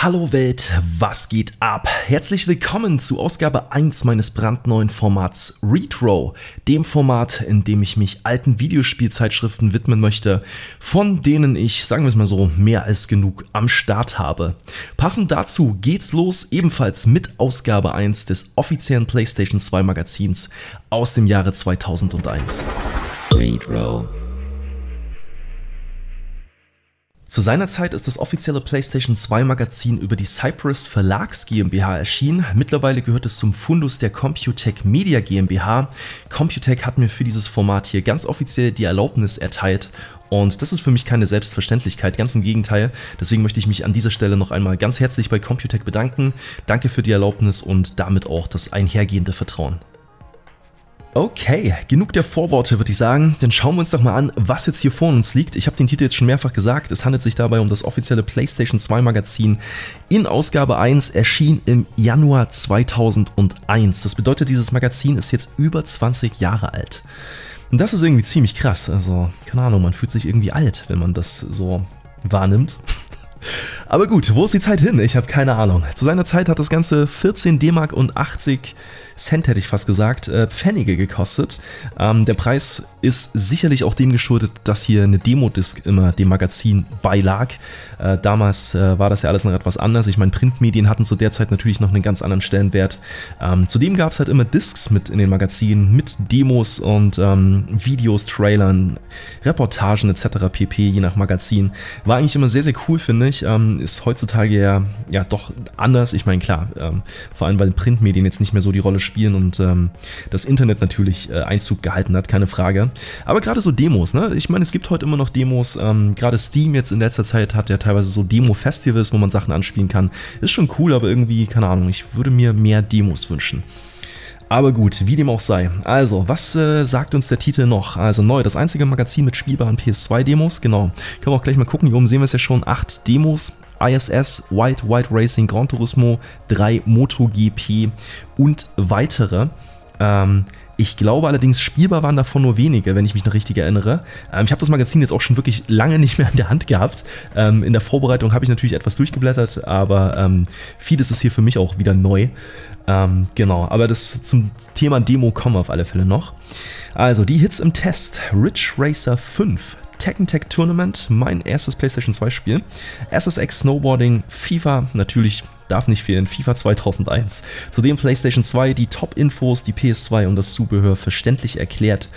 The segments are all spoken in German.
Hallo Welt, was geht ab? Herzlich willkommen zu Ausgabe 1 meines brandneuen Formats Retro, dem Format, in dem ich mich alten Videospielzeitschriften widmen möchte, von denen ich, sagen wir es mal so, mehr als genug am Start habe. Passend dazu geht's los, ebenfalls mit Ausgabe 1 des offiziellen PlayStation 2 Magazins aus dem Jahre 2001. Retro. Zu seiner Zeit ist das offizielle PlayStation 2 Magazin über die Cypress Verlags GmbH erschienen. Mittlerweile gehört es zum Fundus der Computec Media GmbH. Computec hat mir für dieses Format hier ganz offiziell die Erlaubnis erteilt und das ist für mich keine Selbstverständlichkeit, ganz im Gegenteil. Deswegen möchte ich mich an dieser Stelle noch einmal ganz herzlich bei Computec bedanken. Danke für die Erlaubnis und damit auch das einhergehende Vertrauen. Okay, genug der Vorworte, würde ich sagen. Dann schauen wir uns doch mal an, was jetzt hier vor uns liegt. Ich habe den Titel jetzt schon mehrfach gesagt. Es handelt sich dabei um das offizielle PlayStation 2 Magazin. In Ausgabe 1 erschien im Januar 2001. Das bedeutet, dieses Magazin ist jetzt über 20 Jahre alt. Und das ist irgendwie ziemlich krass. Also, keine Ahnung, man fühlt sich irgendwie alt, wenn man das so wahrnimmt. Aber gut, wo ist die Zeit hin? Ich habe keine Ahnung. Zu seiner Zeit hat das Ganze 14 D-Mark und 80 Cent, hätte ich fast gesagt, äh, Pfennige gekostet. Ähm, der Preis ist sicherlich auch dem geschuldet, dass hier eine Demo-Disc immer dem Magazin beilag. Äh, damals äh, war das ja alles noch etwas anders. Ich meine, Printmedien hatten zu der Zeit natürlich noch einen ganz anderen Stellenwert. Ähm, zudem gab es halt immer Discs mit in den Magazinen, mit Demos und ähm, Videos, Trailern, Reportagen etc. pp, je nach Magazin. War eigentlich immer sehr, sehr cool, finde ich. Ähm, ist heutzutage ja, ja doch anders. Ich meine, klar, ähm, vor allem weil Printmedien jetzt nicht mehr so die Rolle spielen und ähm, das Internet natürlich äh, Einzug gehalten hat, keine Frage. Aber gerade so Demos, ne? Ich meine, es gibt heute immer noch Demos. Ähm, gerade Steam jetzt in letzter Zeit hat ja teilweise so Demo-Festivals, wo man Sachen anspielen kann. Ist schon cool, aber irgendwie, keine Ahnung, ich würde mir mehr Demos wünschen. Aber gut, wie dem auch sei. Also, was äh, sagt uns der Titel noch? Also neu, das einzige Magazin mit spielbaren PS2-Demos. Genau. Können wir auch gleich mal gucken. Hier oben sehen wir es ja schon. Acht Demos. ISS, White White Racing, Gran Turismo 3, MotoGP und weitere. Ähm, ich glaube allerdings, spielbar waren davon nur wenige, wenn ich mich noch richtig erinnere. Ähm, ich habe das Magazin jetzt auch schon wirklich lange nicht mehr in der Hand gehabt. Ähm, in der Vorbereitung habe ich natürlich etwas durchgeblättert, aber ähm, vieles ist hier für mich auch wieder neu. Ähm, genau, aber das zum Thema Demo kommen wir auf alle Fälle noch. Also, die Hits im Test. Ridge Racer 5, Tekken Tag Tournament, mein erstes PlayStation 2 Spiel. SSX Snowboarding, FIFA, natürlich darf nicht fehlen, FIFA 2001. Zudem PlayStation 2, die Top-Infos, die PS2 und das Zubehör verständlich erklärt.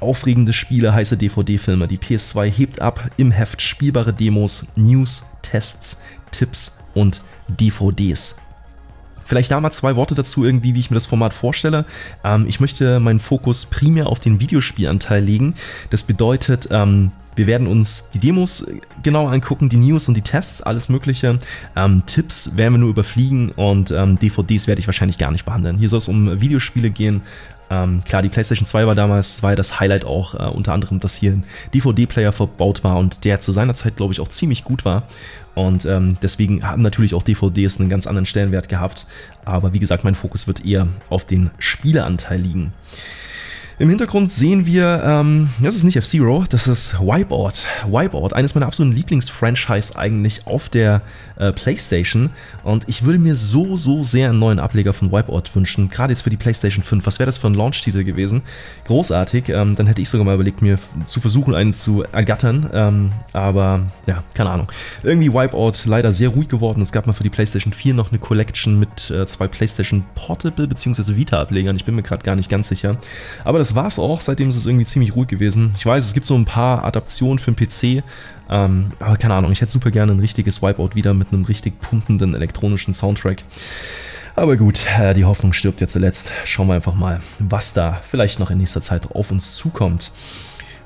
Aufregende Spiele, heiße DVD-Filme. Die PS2 hebt ab im Heft spielbare Demos, News, Tests, Tipps und DVDs. Vielleicht da mal zwei Worte dazu, irgendwie, wie ich mir das Format vorstelle. Ähm, ich möchte meinen Fokus primär auf den Videospielanteil legen. Das bedeutet, ähm, wir werden uns die Demos genau angucken, die News und die Tests, alles Mögliche. Ähm, Tipps werden wir nur überfliegen und ähm, DVDs werde ich wahrscheinlich gar nicht behandeln. Hier soll es um Videospiele gehen. Ähm, klar, die PlayStation 2 war damals, war ja das Highlight auch äh, unter anderem, dass hier ein DVD-Player verbaut war und der zu seiner Zeit, glaube ich, auch ziemlich gut war. Und ähm, deswegen haben natürlich auch DVDs einen ganz anderen Stellenwert gehabt. Aber wie gesagt, mein Fokus wird eher auf den Spieleanteil liegen. Im Hintergrund sehen wir, ähm, das ist nicht F-Zero, das ist Wipeout. Wipeout, eines meiner absoluten Lieblingsfranchise eigentlich auf der äh, PlayStation. Und ich würde mir so, so sehr einen neuen Ableger von Wipeout wünschen, gerade jetzt für die PlayStation 5. Was wäre das für ein Launch-Titel gewesen? Großartig. Ähm, dann hätte ich sogar mal überlegt, mir zu versuchen, einen zu ergattern. Ähm, aber ja, keine Ahnung. Irgendwie Wipeout leider sehr ruhig geworden. Es gab mal für die PlayStation 4 noch eine Collection mit äh, zwei PlayStation Portable bzw. Vita-Ablegern. Ich bin mir gerade gar nicht ganz sicher. Aber das das war es auch. Seitdem ist es irgendwie ziemlich ruhig gewesen. Ich weiß, es gibt so ein paar Adaptionen für den PC. Ähm, aber keine Ahnung, ich hätte super gerne ein richtiges Wipeout wieder mit einem richtig pumpenden elektronischen Soundtrack. Aber gut, äh, die Hoffnung stirbt ja zuletzt. Schauen wir einfach mal, was da vielleicht noch in nächster Zeit auf uns zukommt.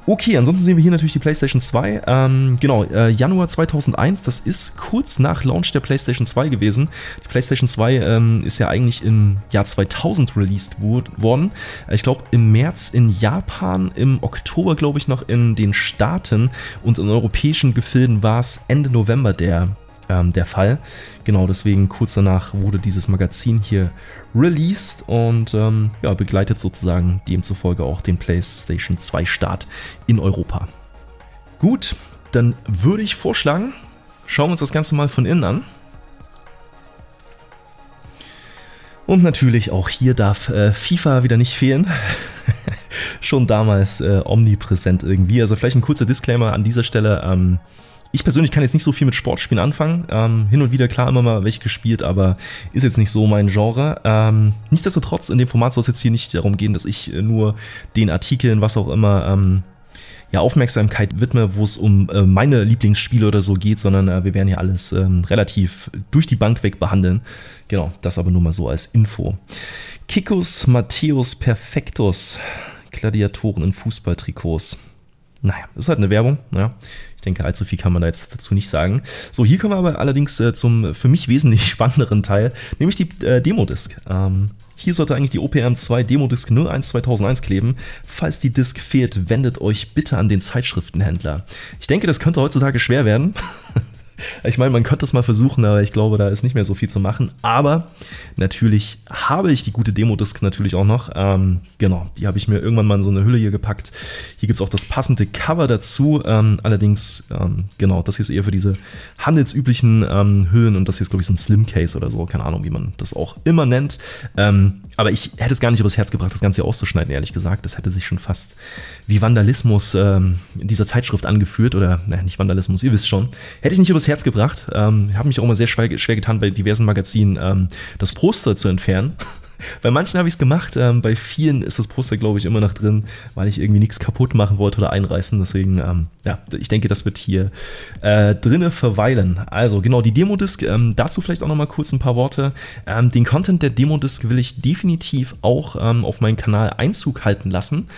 Okay, ansonsten sehen wir hier natürlich die PlayStation 2. Ähm, genau, äh, Januar 2001, das ist kurz nach Launch der PlayStation 2 gewesen. Die PlayStation 2 ähm, ist ja eigentlich im Jahr 2000 released worden. Äh, ich glaube im März in Japan, im Oktober glaube ich noch in den Staaten und in europäischen Gefilden war es Ende November der ähm, der Fall. Genau, deswegen kurz danach wurde dieses Magazin hier released und ähm, ja, begleitet sozusagen demzufolge auch den PlayStation 2 Start in Europa. Gut, dann würde ich vorschlagen, schauen wir uns das Ganze mal von innen an. Und natürlich auch hier darf äh, FIFA wieder nicht fehlen. Schon damals äh, omnipräsent irgendwie. Also vielleicht ein kurzer Disclaimer an dieser Stelle. Ähm, ich persönlich kann jetzt nicht so viel mit Sportspielen anfangen. Ähm, hin und wieder klar immer mal welche gespielt, aber ist jetzt nicht so mein Genre. Ähm, nichtsdestotrotz, in dem Format soll es jetzt hier nicht darum gehen, dass ich äh, nur den Artikeln, was auch immer, ähm, ja, Aufmerksamkeit widme, wo es um äh, meine Lieblingsspiele oder so geht, sondern äh, wir werden hier alles ähm, relativ durch die Bank weg behandeln. Genau, das aber nur mal so als Info. Kikus Matthäus Perfectus, Gladiatoren in Fußballtrikots. Naja, ist halt eine Werbung. Ja. Ich denke, allzu viel kann man da jetzt dazu nicht sagen. So, hier kommen wir aber allerdings äh, zum für mich wesentlich spannenderen Teil, nämlich die äh, Demo-Disc. Ähm, hier sollte eigentlich die OPM2 Demo-Disc 01 2001 kleben. Falls die Disc fehlt, wendet euch bitte an den Zeitschriftenhändler. Ich denke, das könnte heutzutage schwer werden. Ich meine, man könnte es mal versuchen, aber ich glaube, da ist nicht mehr so viel zu machen. Aber natürlich habe ich die gute Demo-Disc natürlich auch noch. Ähm, genau, die habe ich mir irgendwann mal in so eine Hülle hier gepackt. Hier gibt es auch das passende Cover dazu. Ähm, allerdings, ähm, genau, das hier ist eher für diese handelsüblichen ähm, Hüllen und das hier ist, glaube ich, so ein Slim Case oder so. Keine Ahnung, wie man das auch immer nennt. Ähm, aber ich hätte es gar nicht übers Herz gebracht, das Ganze hier auszuschneiden, ehrlich gesagt. Das hätte sich schon fast wie Vandalismus ähm, in dieser Zeitschrift angeführt. Oder, naja, nicht Vandalismus, ihr wisst schon. Hätte ich nicht übers Herz gebracht. Ähm, habe mich auch mal sehr schwer, schwer getan, bei diversen Magazinen ähm, das Poster zu entfernen. Bei manchen habe ich es gemacht, ähm, bei vielen ist das Poster, glaube ich, immer noch drin, weil ich irgendwie nichts kaputt machen wollte oder einreißen. Deswegen, ähm, ja, ich denke, das wird hier äh, drinne verweilen. Also, genau, die Demo-Disc, ähm, dazu vielleicht auch nochmal kurz ein paar Worte. Ähm, den Content der Demo-Disc will ich definitiv auch ähm, auf meinen Kanal Einzug halten lassen.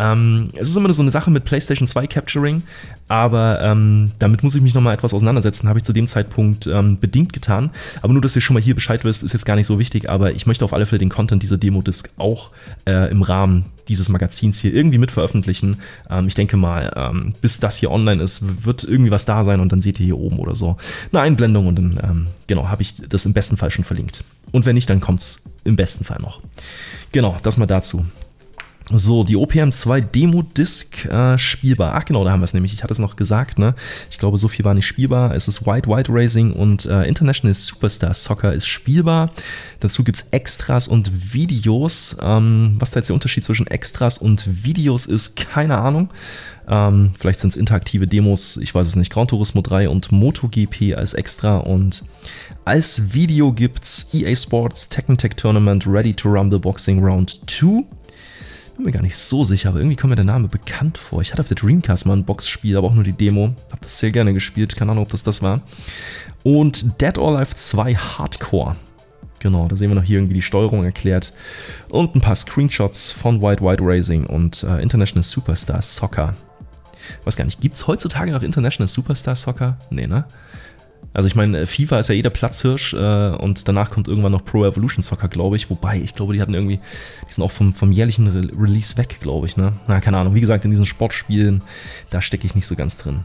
Ähm, es ist immer so eine Sache mit PlayStation 2 Capturing, aber ähm, damit muss ich mich nochmal etwas auseinandersetzen, habe ich zu dem Zeitpunkt ähm, bedingt getan. Aber nur, dass ihr schon mal hier Bescheid wisst, ist jetzt gar nicht so wichtig, aber ich möchte auf alle Fälle den Content dieser Demo-Disc auch äh, im Rahmen dieses Magazins hier irgendwie mit veröffentlichen. Ähm, ich denke mal, ähm, bis das hier online ist, wird irgendwie was da sein und dann seht ihr hier oben oder so eine Einblendung und dann, ähm, genau, habe ich das im besten Fall schon verlinkt. Und wenn nicht, dann kommt es im besten Fall noch. Genau, das mal dazu. So, die OPM2 Demo-Disc äh, spielbar. Ach genau, da haben wir es nämlich. Ich hatte es noch gesagt, ne? Ich glaube, so viel war nicht spielbar. Es ist White White Racing und äh, International Superstar Soccer ist spielbar. Dazu gibt es Extras und Videos. Ähm, was da jetzt der Unterschied zwischen Extras und Videos ist, keine Ahnung. Ähm, vielleicht sind es interaktive Demos, ich weiß es nicht. Gran Turismo 3 und MotoGP als Extra und als Video gibt es EA Sports Tekken Tech Tournament Ready to Rumble Boxing Round 2 bin mir gar nicht so sicher, aber irgendwie kommt mir der Name bekannt vor. Ich hatte auf der Dreamcast mal ein Boxspiel, aber auch nur die Demo. Hab das sehr gerne gespielt, keine Ahnung, ob das das war. Und Dead or Alive 2 Hardcore. Genau, da sehen wir noch hier irgendwie die Steuerung erklärt. Und ein paar Screenshots von White White Racing und äh, International Superstar Soccer. weiß gar nicht, gibt es heutzutage noch International Superstar Soccer? Nee, ne? Also ich meine, FIFA ist ja jeder Platzhirsch äh, und danach kommt irgendwann noch Pro Evolution Soccer, glaube ich. Wobei, ich glaube, die hatten irgendwie, die sind auch vom, vom jährlichen Re Release weg, glaube ich. Ne? Na, keine Ahnung. Wie gesagt, in diesen Sportspielen, da stecke ich nicht so ganz drin.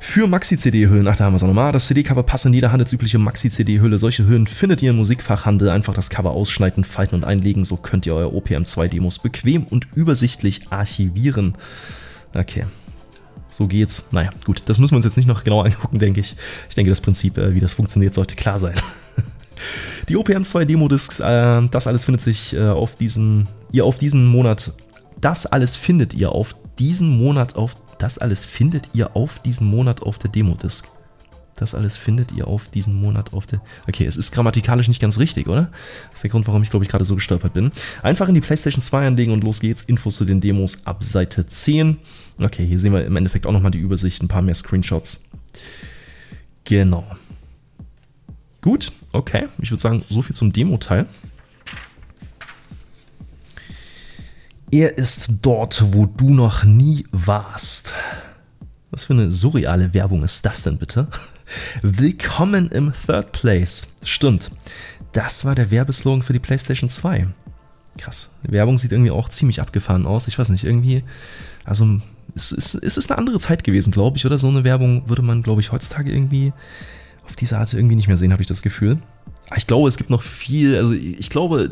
Für Maxi-CD-Hüllen, ach, da haben wir es auch nochmal. Das CD-Cover passt in jeder handelsübliche Maxi-CD-Hülle. Solche Hüllen findet ihr im Musikfachhandel. Einfach das Cover ausschneiden, falten und einlegen. So könnt ihr euer OPM2-Demos bequem und übersichtlich archivieren. Okay, so geht's. Naja, gut, das müssen wir uns jetzt nicht noch genau angucken, denke ich. Ich denke, das Prinzip, äh, wie das funktioniert, sollte klar sein. Die OPM2 Demo-Discs, äh, das alles findet sich äh, auf diesen, ihr auf diesen Monat, das alles findet ihr auf diesen Monat auf, das alles findet ihr auf diesen Monat auf der Demo-Disc. Das alles findet ihr auf diesen Monat auf der. Okay, es ist grammatikalisch nicht ganz richtig, oder? Das ist der Grund, warum ich, glaube ich, gerade so gestolpert bin. Einfach in die PlayStation 2 anlegen und los geht's. Infos zu den Demos ab Seite 10. Okay, hier sehen wir im Endeffekt auch nochmal die Übersicht, ein paar mehr Screenshots. Genau. Gut, okay. Ich würde sagen, so viel zum Demo-Teil. Er ist dort, wo du noch nie warst. Was für eine surreale Werbung ist das denn bitte? Willkommen im Third Place. Stimmt. Das war der Werbeslogan für die PlayStation 2. Krass. Die Werbung sieht irgendwie auch ziemlich abgefahren aus. Ich weiß nicht, irgendwie. Also, es ist, es ist eine andere Zeit gewesen, glaube ich, oder? So eine Werbung würde man, glaube ich, heutzutage irgendwie auf diese Art irgendwie nicht mehr sehen, habe ich das Gefühl. Ich glaube, es gibt noch viel, also ich glaube,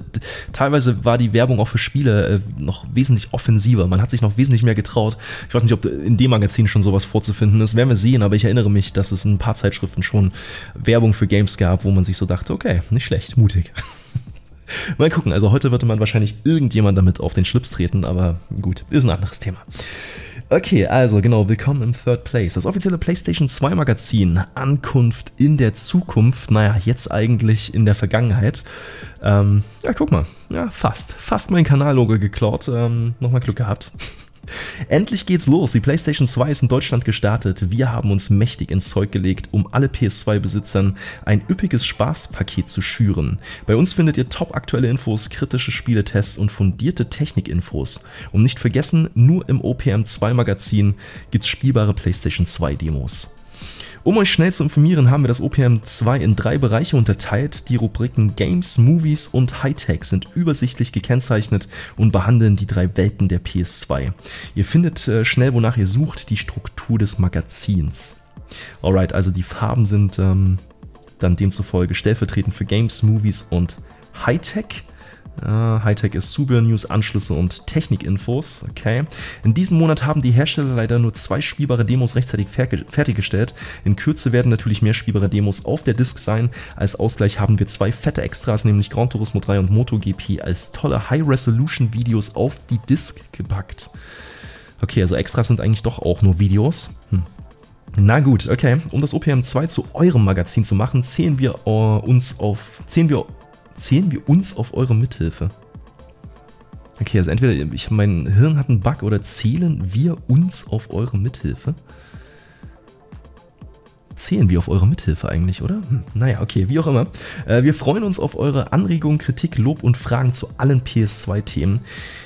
teilweise war die Werbung auch für Spiele äh, noch wesentlich offensiver. Man hat sich noch wesentlich mehr getraut. Ich weiß nicht, ob in dem Magazin schon sowas vorzufinden ist. Werden wir sehen, aber ich erinnere mich, dass es in ein paar Zeitschriften schon Werbung für Games gab, wo man sich so dachte, okay, nicht schlecht, mutig. Mal gucken, also heute würde man wahrscheinlich irgendjemand damit auf den Schlips treten, aber gut, ist ein anderes Thema. Okay, also genau, willkommen im Third Place. Das offizielle PlayStation 2 Magazin, Ankunft in der Zukunft, naja, jetzt eigentlich in der Vergangenheit. Ähm, ja, guck mal, ja, fast, fast mein Kanallogo geklaut, ähm, nochmal Glück gehabt. Endlich geht's los. Die PlayStation 2 ist in Deutschland gestartet. Wir haben uns mächtig ins Zeug gelegt, um alle PS2-Besitzern ein üppiges Spaßpaket zu schüren. Bei uns findet ihr top aktuelle Infos, kritische Spieletests und fundierte Technikinfos. Und nicht vergessen, nur im OPM2-Magazin gibt's spielbare PlayStation 2-Demos. Um euch schnell zu informieren, haben wir das OPM 2 in drei Bereiche unterteilt. Die Rubriken Games, Movies und Hightech sind übersichtlich gekennzeichnet und behandeln die drei Welten der PS2. Ihr findet äh, schnell, wonach ihr sucht, die Struktur des Magazins. Alright, also die Farben sind ähm, dann demzufolge stellvertretend für Games, Movies und Hightech. Uh, Hightech ist Zubehör, News, Anschlüsse und Technikinfos. Okay. In diesem Monat haben die Hersteller leider nur zwei spielbare Demos rechtzeitig fertiggestellt. In Kürze werden natürlich mehr spielbare Demos auf der Disk sein. Als Ausgleich haben wir zwei fette Extras, nämlich Gran Turismo 3 und MotoGP, als tolle High-Resolution-Videos auf die Disk gepackt. Okay, also Extras sind eigentlich doch auch nur Videos. Hm. Na gut, okay. Um das OPM 2 zu eurem Magazin zu machen, zählen wir uh, uns auf zählen wir zählen wir uns auf eure Mithilfe. Okay, also entweder ich, mein Hirn hat einen Bug oder zählen wir uns auf eure Mithilfe? Zählen wir auf eure Mithilfe eigentlich, oder? Hm, naja, okay, wie auch immer. Äh, wir freuen uns auf eure Anregungen, Kritik, Lob und Fragen zu allen PS2-Themen.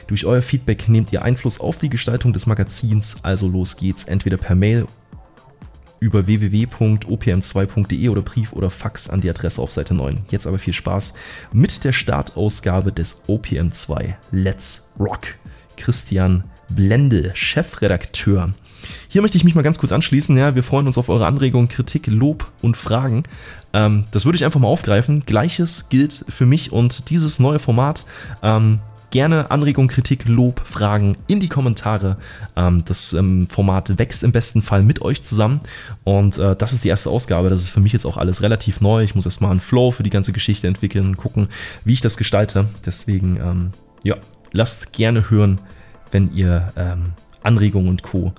Durch euer Feedback nehmt ihr Einfluss auf die Gestaltung des Magazins, also los geht's, entweder per Mail über www.opm2.de oder Brief oder Fax an die Adresse auf Seite 9. Jetzt aber viel Spaß mit der Startausgabe des OPM2 Let's Rock. Christian Blende, Chefredakteur. Hier möchte ich mich mal ganz kurz anschließen. Ja, wir freuen uns auf eure Anregungen, Kritik, Lob und Fragen. Ähm, das würde ich einfach mal aufgreifen. Gleiches gilt für mich und dieses neue Format. Ähm, Gerne Anregung, Kritik, Lob, Fragen in die Kommentare. Ähm, das ähm, Format wächst im besten Fall mit euch zusammen. Und äh, das ist die erste Ausgabe. Das ist für mich jetzt auch alles relativ neu. Ich muss erstmal einen Flow für die ganze Geschichte entwickeln und gucken, wie ich das gestalte. Deswegen, ähm, ja, lasst gerne hören, wenn ihr Anregungen und Co.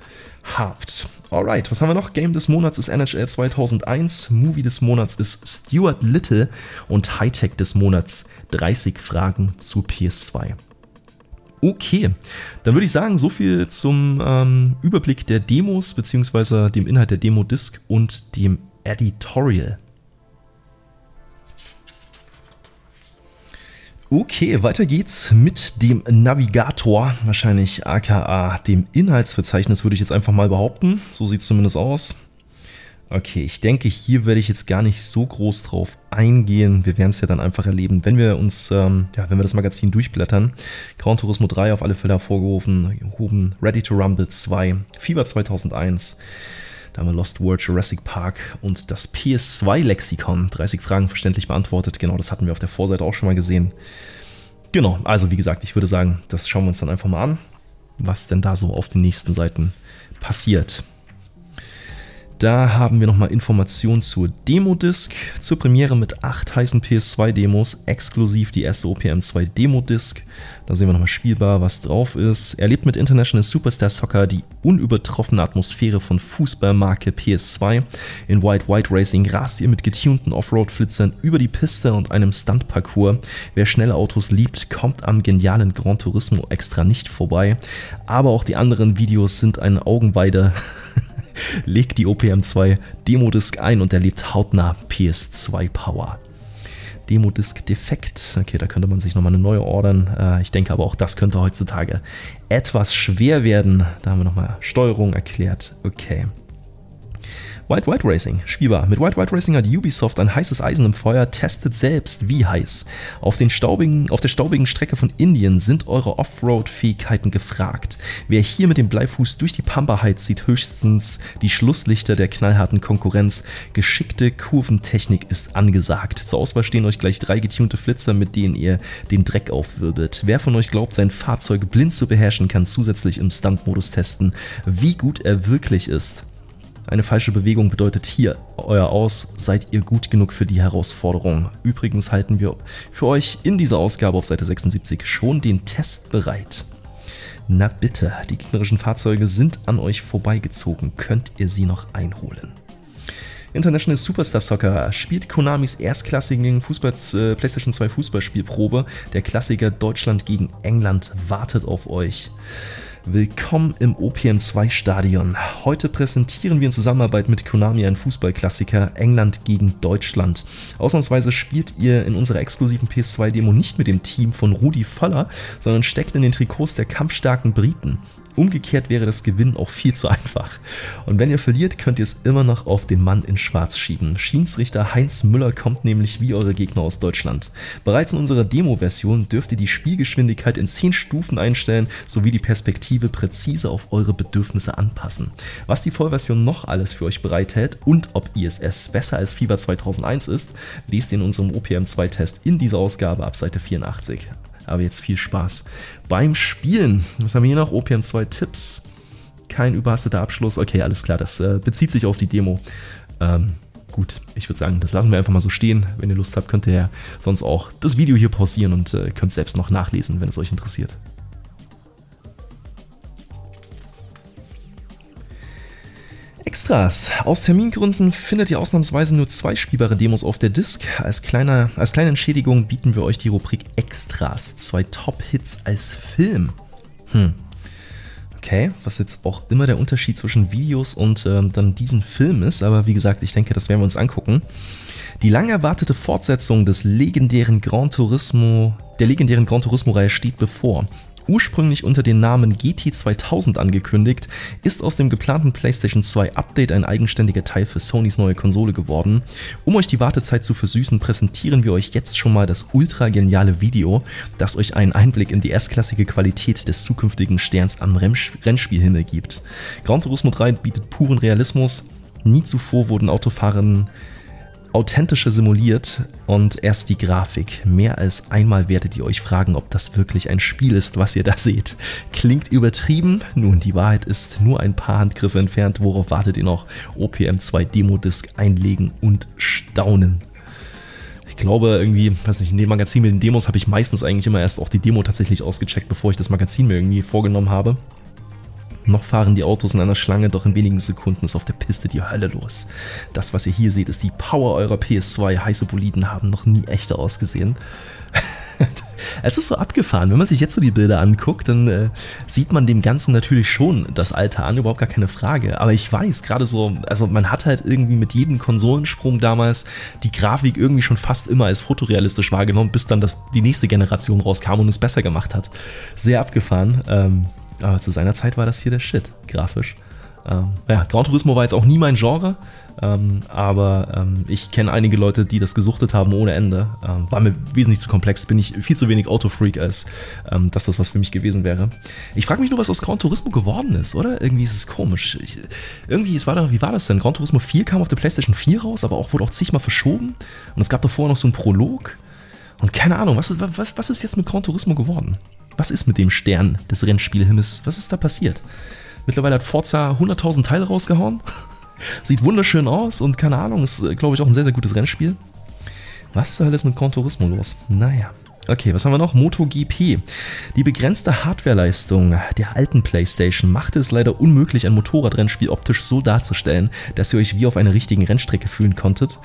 habt. Alright, was haben wir noch? Game des Monats ist NHL 2001, Movie des Monats ist Stuart Little und Hightech des Monats 30 Fragen zu PS2. Okay, dann würde ich sagen, so viel zum ähm, Überblick der Demos bzw. dem Inhalt der Demo-Disc und dem Editorial. Okay, weiter geht's mit dem Navigator, wahrscheinlich aka dem Inhaltsverzeichnis würde ich jetzt einfach mal behaupten. So sieht es zumindest aus. Okay, ich denke, hier werde ich jetzt gar nicht so groß drauf eingehen. Wir werden es ja dann einfach erleben, wenn wir uns, ähm, ja, wenn wir das Magazin durchblättern. Gran Turismo 3 auf alle Fälle hervorgehoben, Ready to Rumble 2, Fieber 2001. Da haben wir Lost World, Jurassic Park und das PS2-Lexikon. 30 Fragen verständlich beantwortet. Genau, das hatten wir auf der Vorseite auch schon mal gesehen. Genau, also wie gesagt, ich würde sagen, das schauen wir uns dann einfach mal an, was denn da so auf den nächsten Seiten passiert. Da haben wir nochmal Informationen zur Demo-Disc, zur Premiere mit 8 heißen PS2-Demos, exklusiv die erste OPM2 Demo-Disc. Da sehen wir nochmal spielbar, was drauf ist. Erlebt mit International Superstar Soccer die unübertroffene Atmosphäre von Fußballmarke PS2. In White White Racing rast ihr mit getunten Offroad-Flitzern über die Piste und einem Stunt-Parcours. Wer schnelle Autos liebt, kommt am genialen Gran Turismo extra nicht vorbei. Aber auch die anderen Videos sind eine Augenweide. legt die OPM2 Demo-Disc ein und erlebt hautnah PS2 Power. Demo-Disc defekt. Okay, da könnte man sich nochmal eine neue ordern. Äh, ich denke aber auch das könnte heutzutage etwas schwer werden. Da haben wir nochmal Steuerung erklärt. Okay. White White Racing, spielbar. Mit White White Racing hat Ubisoft ein heißes Eisen im Feuer, testet selbst wie heiß. Auf, den staubigen, auf der staubigen Strecke von Indien sind eure Offroad-Fähigkeiten gefragt. Wer hier mit dem Bleifuß durch die Pampa heizt, sieht höchstens die Schlusslichter der knallharten Konkurrenz. Geschickte Kurventechnik ist angesagt. Zur Auswahl stehen euch gleich drei getunte Flitzer, mit denen ihr den Dreck aufwirbelt. Wer von euch glaubt, sein Fahrzeug blind zu beherrschen, kann zusätzlich im Stunt-Modus testen, wie gut er wirklich ist. Eine falsche Bewegung bedeutet hier euer Aus. Seid ihr gut genug für die Herausforderung? Übrigens halten wir für euch in dieser Ausgabe auf Seite 76 schon den Test bereit. Na bitte, die gegnerischen Fahrzeuge sind an euch vorbeigezogen. Könnt ihr sie noch einholen? International Superstar Soccer spielt Konamis erstklassigen Fußball, äh, PlayStation 2 Fußballspielprobe. Der Klassiker Deutschland gegen England wartet auf euch. Willkommen im OPM2-Stadion. Heute präsentieren wir in Zusammenarbeit mit Konami einen Fußballklassiker England gegen Deutschland. Ausnahmsweise spielt ihr in unserer exklusiven PS2-Demo nicht mit dem Team von Rudi Völler, sondern steckt in den Trikots der kampfstarken Briten. Umgekehrt wäre das Gewinnen auch viel zu einfach. Und wenn ihr verliert, könnt ihr es immer noch auf den Mann in Schwarz schieben. Schiedsrichter Heinz Müller kommt nämlich wie eure Gegner aus Deutschland. Bereits in unserer Demo-Version dürft ihr die Spielgeschwindigkeit in 10 Stufen einstellen, sowie die Perspektive präzise auf eure Bedürfnisse anpassen. Was die Vollversion noch alles für euch bereithält und ob ISS besser als FIFA 2001 ist, lest ihr in unserem OPM2-Test in dieser Ausgabe ab Seite 84. Aber jetzt viel Spaß beim Spielen. Was haben wir hier noch? OPM 2 Tipps. Kein überhasteter Abschluss. Okay, alles klar, das äh, bezieht sich auf die Demo. Ähm, gut, ich würde sagen, das lassen wir einfach mal so stehen. Wenn ihr Lust habt, könnt ihr ja sonst auch das Video hier pausieren und äh, könnt selbst noch nachlesen, wenn es euch interessiert. Extras. Aus Termingründen findet ihr ausnahmsweise nur zwei spielbare Demos auf der Disk. Als, kleiner, als kleine Entschädigung bieten wir euch die Rubrik Extras. Zwei Top-Hits als Film. Hm. Okay, was jetzt auch immer der Unterschied zwischen Videos und ähm, dann diesen Film ist, aber wie gesagt, ich denke, das werden wir uns angucken. Die lang erwartete Fortsetzung des legendären Gran Turismo, der legendären Gran Turismo-Reihe steht bevor ursprünglich unter dem Namen GT2000 angekündigt, ist aus dem geplanten PlayStation 2 Update ein eigenständiger Teil für Sonys neue Konsole geworden. Um euch die Wartezeit zu versüßen, präsentieren wir euch jetzt schon mal das ultra geniale Video, das euch einen Einblick in die erstklassige Qualität des zukünftigen Sterns am Rennspielhimmel gibt. Gran Turismo 3 bietet puren Realismus. Nie zuvor wurden Autofahrerinnen authentischer simuliert und erst die Grafik. Mehr als einmal werdet ihr euch fragen, ob das wirklich ein Spiel ist, was ihr da seht. Klingt übertrieben? Nun, die Wahrheit ist nur ein paar Handgriffe entfernt. Worauf wartet ihr noch? OPM 2 Demo Disc einlegen und staunen. Ich glaube, irgendwie, weiß nicht, in dem Magazin mit den Demos habe ich meistens eigentlich immer erst auch die Demo tatsächlich ausgecheckt, bevor ich das Magazin mir irgendwie vorgenommen habe. Noch fahren die Autos in einer Schlange, doch in wenigen Sekunden ist auf der Piste die Hölle los. Das, was ihr hier seht, ist die Power eurer PS2. Heiße Boliden haben noch nie echter ausgesehen. es ist so abgefahren. Wenn man sich jetzt so die Bilder anguckt, dann äh, sieht man dem Ganzen natürlich schon das Alter an, überhaupt gar keine Frage. Aber ich weiß, gerade so, also man hat halt irgendwie mit jedem Konsolensprung damals die Grafik irgendwie schon fast immer als fotorealistisch wahrgenommen, bis dann das, die nächste Generation rauskam und es besser gemacht hat. Sehr abgefahren. Ähm, aber zu seiner Zeit war das hier der Shit, grafisch. Ähm, ja, Gran Turismo war jetzt auch nie mein Genre, ähm, aber ähm, ich kenne einige Leute, die das gesuchtet haben ohne Ende. Ähm, war mir wesentlich zu komplex, bin ich viel zu wenig Autofreak, als ähm, dass das was für mich gewesen wäre. Ich frage mich nur, was aus Gran Turismo geworden ist, oder? Irgendwie ist es komisch. Ich, irgendwie, es war da, wie war das denn? Gran Turismo 4 kam auf der PlayStation 4 raus, aber auch wurde auch zigmal verschoben. Und es gab davor noch so einen Prolog. Und keine Ahnung, was ist, was, was ist jetzt mit Gran Turismo geworden? Was ist mit dem Stern des Rennspielhimmels? Was ist da passiert? Mittlerweile hat Forza 100.000 Teile rausgehauen. Sieht wunderschön aus und keine Ahnung, ist, äh, glaube ich, auch ein sehr, sehr gutes Rennspiel. Was zur Hölle ist mit Gran Turismo los? Naja. Okay, was haben wir noch? MotoGP. Die begrenzte Hardwareleistung der alten PlayStation machte es leider unmöglich, ein Motorradrennspiel optisch so darzustellen, dass ihr euch wie auf einer richtigen Rennstrecke fühlen konntet.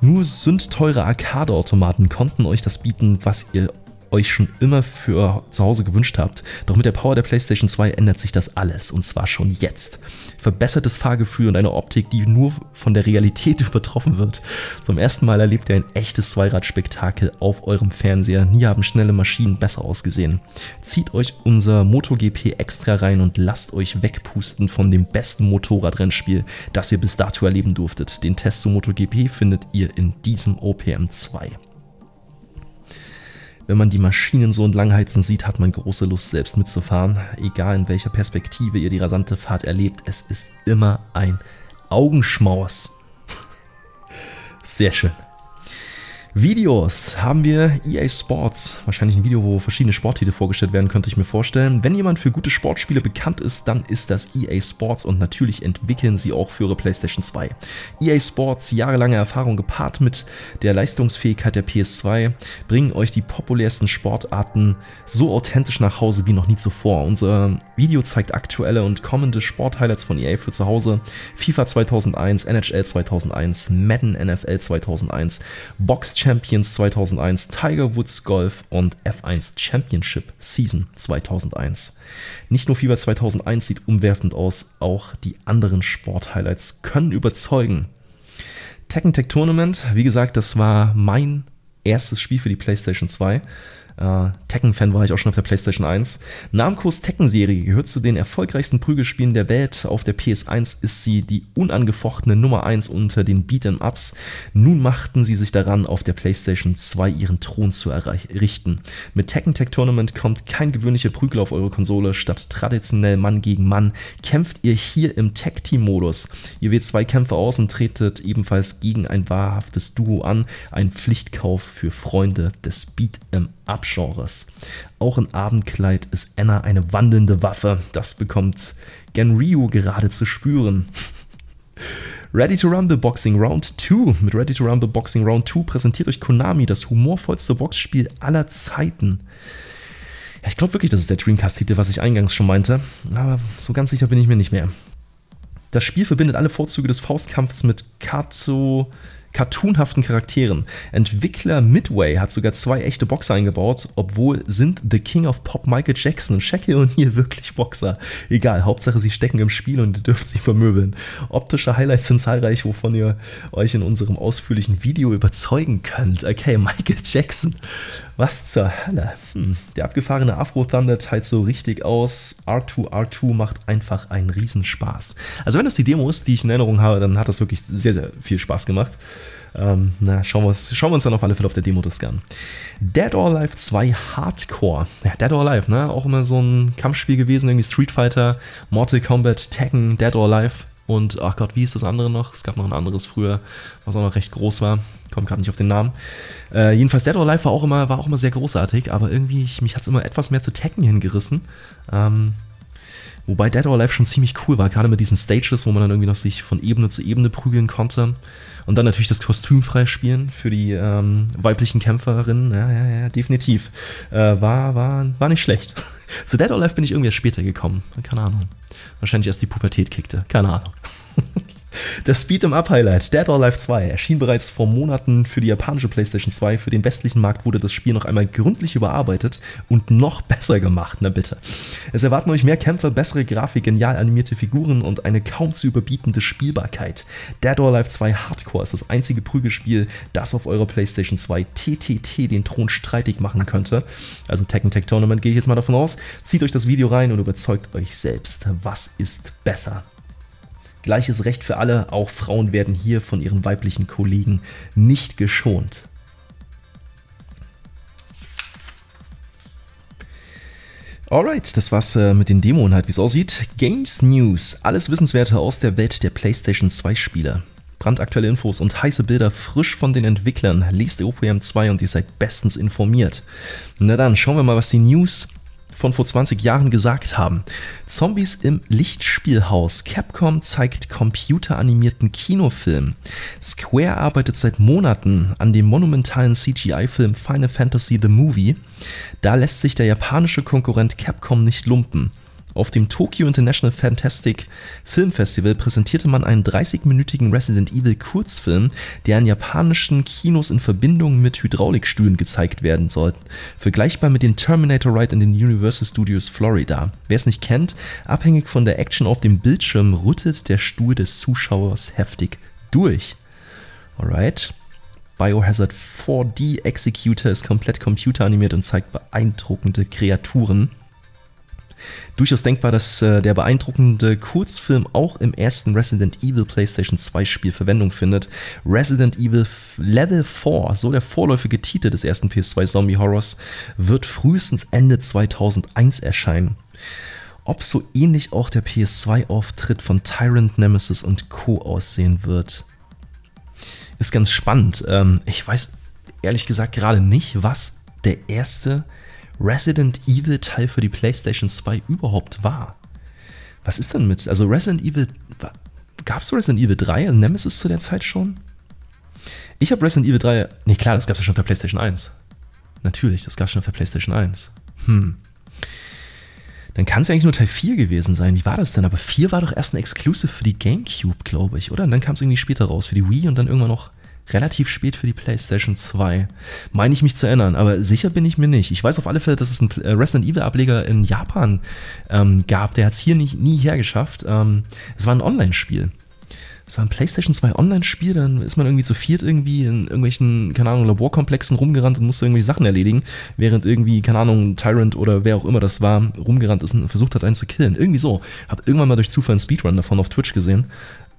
Nur sündteure Arcade-Automaten konnten euch das bieten, was ihr euch schon immer für zu Hause gewünscht habt. Doch mit der Power der PlayStation 2 ändert sich das alles und zwar schon jetzt. Verbessertes Fahrgefühl und eine Optik, die nur von der Realität übertroffen wird. Zum ersten Mal erlebt ihr ein echtes Zweiradspektakel auf eurem Fernseher. Nie haben schnelle Maschinen besser ausgesehen. Zieht euch unser MotoGP extra rein und lasst euch wegpusten von dem besten Motorradrennspiel, das ihr bis dato erleben durftet. Den Test zu MotoGP findet ihr in diesem OPM 2. Wenn man die Maschinen so entlang heizen sieht, hat man große Lust, selbst mitzufahren. Egal in welcher Perspektive ihr die rasante Fahrt erlebt, es ist immer ein Augenschmaus. Sehr schön. Videos haben wir EA Sports. Wahrscheinlich ein Video, wo verschiedene Sporttitel vorgestellt werden, könnte ich mir vorstellen. Wenn jemand für gute Sportspiele bekannt ist, dann ist das EA Sports und natürlich entwickeln sie auch für ihre PlayStation 2. EA Sports, jahrelange Erfahrung gepaart mit der Leistungsfähigkeit der PS2, bringen euch die populärsten Sportarten so authentisch nach Hause wie noch nie zuvor. Unser Video zeigt aktuelle und kommende Sporthighlights von EA für zu Hause. FIFA 2001, NHL 2001, Madden NFL 2001, Box Champions 2001, Tiger Woods Golf und F1 Championship Season 2001. Nicht nur Fieber 2001 sieht umwerfend aus, auch die anderen Sporthighlights können überzeugen. Tekken Tech Tournament, wie gesagt, das war mein erstes Spiel für die PlayStation 2. Äh, Tekken-Fan war ich auch schon auf der PlayStation 1. Namco's Tekken-Serie gehört zu den erfolgreichsten Prügelspielen der Welt. Auf der PS1 ist sie die unangefochtene Nummer 1 unter den Beat'em-Ups. Nun machten sie sich daran, auf der PlayStation 2 ihren Thron zu errichten. Mit Tekken Tech Tournament kommt kein gewöhnlicher Prügel auf eure Konsole. Statt traditionell Mann gegen Mann kämpft ihr hier im Tag-Team-Modus. Ihr wählt zwei Kämpfe aus und tretet ebenfalls gegen ein wahrhaftes Duo an. Ein Pflichtkauf für Freunde des Beat'em Subgenres. Auch in Abendkleid ist Anna eine wandelnde Waffe. Das bekommt Gen Ryu gerade zu spüren. Ready to Rumble Boxing Round 2. Mit Ready to Rumble Boxing Round 2 präsentiert euch Konami das humorvollste Boxspiel aller Zeiten. Ja, ich glaube wirklich, das ist der Dreamcast-Titel, was ich eingangs schon meinte. Aber so ganz sicher bin ich mir nicht mehr. Das Spiel verbindet alle Vorzüge des Faustkampfs mit Kato cartoonhaften Charakteren. Entwickler Midway hat sogar zwei echte Boxer eingebaut, obwohl sind The King of Pop Michael Jackson und Shaquille O'Neal wirklich Boxer. Egal, Hauptsache sie stecken im Spiel und ihr dürft sie vermöbeln. Optische Highlights sind zahlreich, wovon ihr euch in unserem ausführlichen Video überzeugen könnt. Okay, Michael Jackson. Was zur Hölle? Hm. Der abgefahrene Afro Thunder teilt so richtig aus. R2R2 macht einfach einen Riesenspaß. Also wenn das die Demo ist, die ich in Erinnerung habe, dann hat das wirklich sehr, sehr viel Spaß gemacht. Ähm, na, schauen wir, uns, schauen wir uns dann auf alle Fälle auf der Demo-Disc an. Dead or Alive 2 Hardcore. Ja, Dead or Alive, ne? Auch immer so ein Kampfspiel gewesen, irgendwie Street Fighter, Mortal Kombat, Tekken, Dead or Alive. Und, ach Gott, wie ist das andere noch? Es gab noch ein anderes früher, was auch noch recht groß war. Komme gerade nicht auf den Namen. Äh, jedenfalls Dead or Alive war auch immer, war auch immer sehr großartig, aber irgendwie, ich, mich hat es immer etwas mehr zu Tekken hingerissen. Ähm, wobei Dead or Alive schon ziemlich cool war, gerade mit diesen Stages, wo man dann irgendwie noch sich von Ebene zu Ebene prügeln konnte. Und dann natürlich das Kostüm freispielen für die ähm, weiblichen Kämpferinnen. Ja, ja, ja, definitiv. Äh, war, war, war nicht schlecht. Zu Dead or Alive bin ich irgendwie erst später gekommen. Keine Ahnung. Wahrscheinlich erst die Pubertät kickte. Keine Ahnung. Das Beat'em Up Highlight Dead or Alive 2 erschien bereits vor Monaten für die japanische PlayStation 2. Für den westlichen Markt wurde das Spiel noch einmal gründlich überarbeitet und noch besser gemacht, na bitte. Es erwarten euch mehr Kämpfe, bessere Grafik, genial animierte Figuren und eine kaum zu überbietende Spielbarkeit. Dead or Alive 2 Hardcore ist das einzige Prügelspiel, das auf eurer PlayStation 2 TTT den Thron streitig machen könnte. Also Tekken Tech Tournament gehe ich jetzt mal davon aus. Zieht euch das Video rein und überzeugt euch selbst, was ist besser. Gleiches Recht für alle, auch Frauen werden hier von ihren weiblichen Kollegen nicht geschont. Alright, das war's äh, mit den Demo-Inhalt, wie es aussieht. Games News, alles Wissenswerte aus der Welt der PlayStation 2 Spiele. Brandaktuelle Infos und heiße Bilder frisch von den Entwicklern. Lest OPM 2 und ihr seid bestens informiert. Na dann, schauen wir mal, was die News von vor 20 Jahren gesagt haben. Zombies im Lichtspielhaus. Capcom zeigt computeranimierten Kinofilm. Square arbeitet seit Monaten an dem monumentalen CGI-Film Final Fantasy The Movie. Da lässt sich der japanische Konkurrent Capcom nicht lumpen. Auf dem Tokyo International Fantastic Film Festival präsentierte man einen 30-minütigen Resident Evil Kurzfilm, der in japanischen Kinos in Verbindung mit Hydraulikstühlen gezeigt werden soll. Vergleichbar mit dem Terminator Ride in den Universal Studios Florida. Wer es nicht kennt, abhängig von der Action auf dem Bildschirm rüttet der Stuhl des Zuschauers heftig durch. Alright. Biohazard 4D Executor ist komplett computeranimiert und zeigt beeindruckende Kreaturen durchaus denkbar, dass äh, der beeindruckende Kurzfilm auch im ersten Resident Evil PlayStation 2 Spiel Verwendung findet. Resident Evil Level 4, so der vorläufige Titel des ersten PS2 Zombie Horrors, wird frühestens Ende 2001 erscheinen. Ob so ähnlich auch der PS2-Auftritt von Tyrant Nemesis und Co. aussehen wird, ist ganz spannend. Ähm, ich weiß ehrlich gesagt gerade nicht, was der erste Resident Evil Teil für die PlayStation 2 überhaupt war. Was ist denn mit, also Resident Evil, gab es Resident Evil 3, also Nemesis zu der Zeit schon? Ich habe Resident Evil 3, nee klar, das gab es ja schon auf der PlayStation 1. Natürlich, das gab es schon auf der PlayStation 1. Hm. Dann kann es ja eigentlich nur Teil 4 gewesen sein. Wie war das denn? Aber 4 war doch erst ein Exclusive für die GameCube, glaube ich, oder? Und dann kam es irgendwie später raus für die Wii und dann irgendwann noch relativ spät für die PlayStation 2. Meine ich mich zu erinnern, aber sicher bin ich mir nicht. Ich weiß auf alle Fälle, dass es einen äh, Resident Evil Ableger in Japan ähm, gab. Der hat es hier nicht, nie hergeschafft. Ähm, es war ein Online-Spiel. Es war ein PlayStation 2 Online-Spiel, dann ist man irgendwie zu viert irgendwie in irgendwelchen, keine Ahnung, Laborkomplexen rumgerannt und musste irgendwie Sachen erledigen, während irgendwie, keine Ahnung, Tyrant oder wer auch immer das war, rumgerannt ist und versucht hat, einen zu killen. Irgendwie so. Hab irgendwann mal durch Zufall einen Speedrun davon auf Twitch gesehen.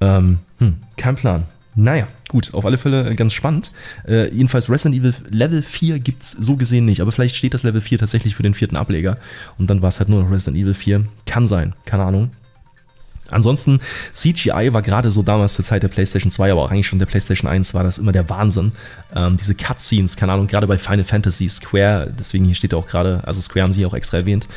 Ähm, hm, kein Plan. Naja, gut, auf alle Fälle ganz spannend. Äh, jedenfalls Resident Evil Level 4 gibt es so gesehen nicht, aber vielleicht steht das Level 4 tatsächlich für den vierten Ableger und dann war es halt nur noch Resident Evil 4. Kann sein, keine Ahnung. Ansonsten, CGI war gerade so damals zur Zeit der PlayStation 2, aber auch eigentlich schon der PlayStation 1 war das immer der Wahnsinn. Ähm, diese Cutscenes, keine Ahnung, gerade bei Final Fantasy Square, deswegen hier steht auch gerade, also Square haben sie auch extra erwähnt,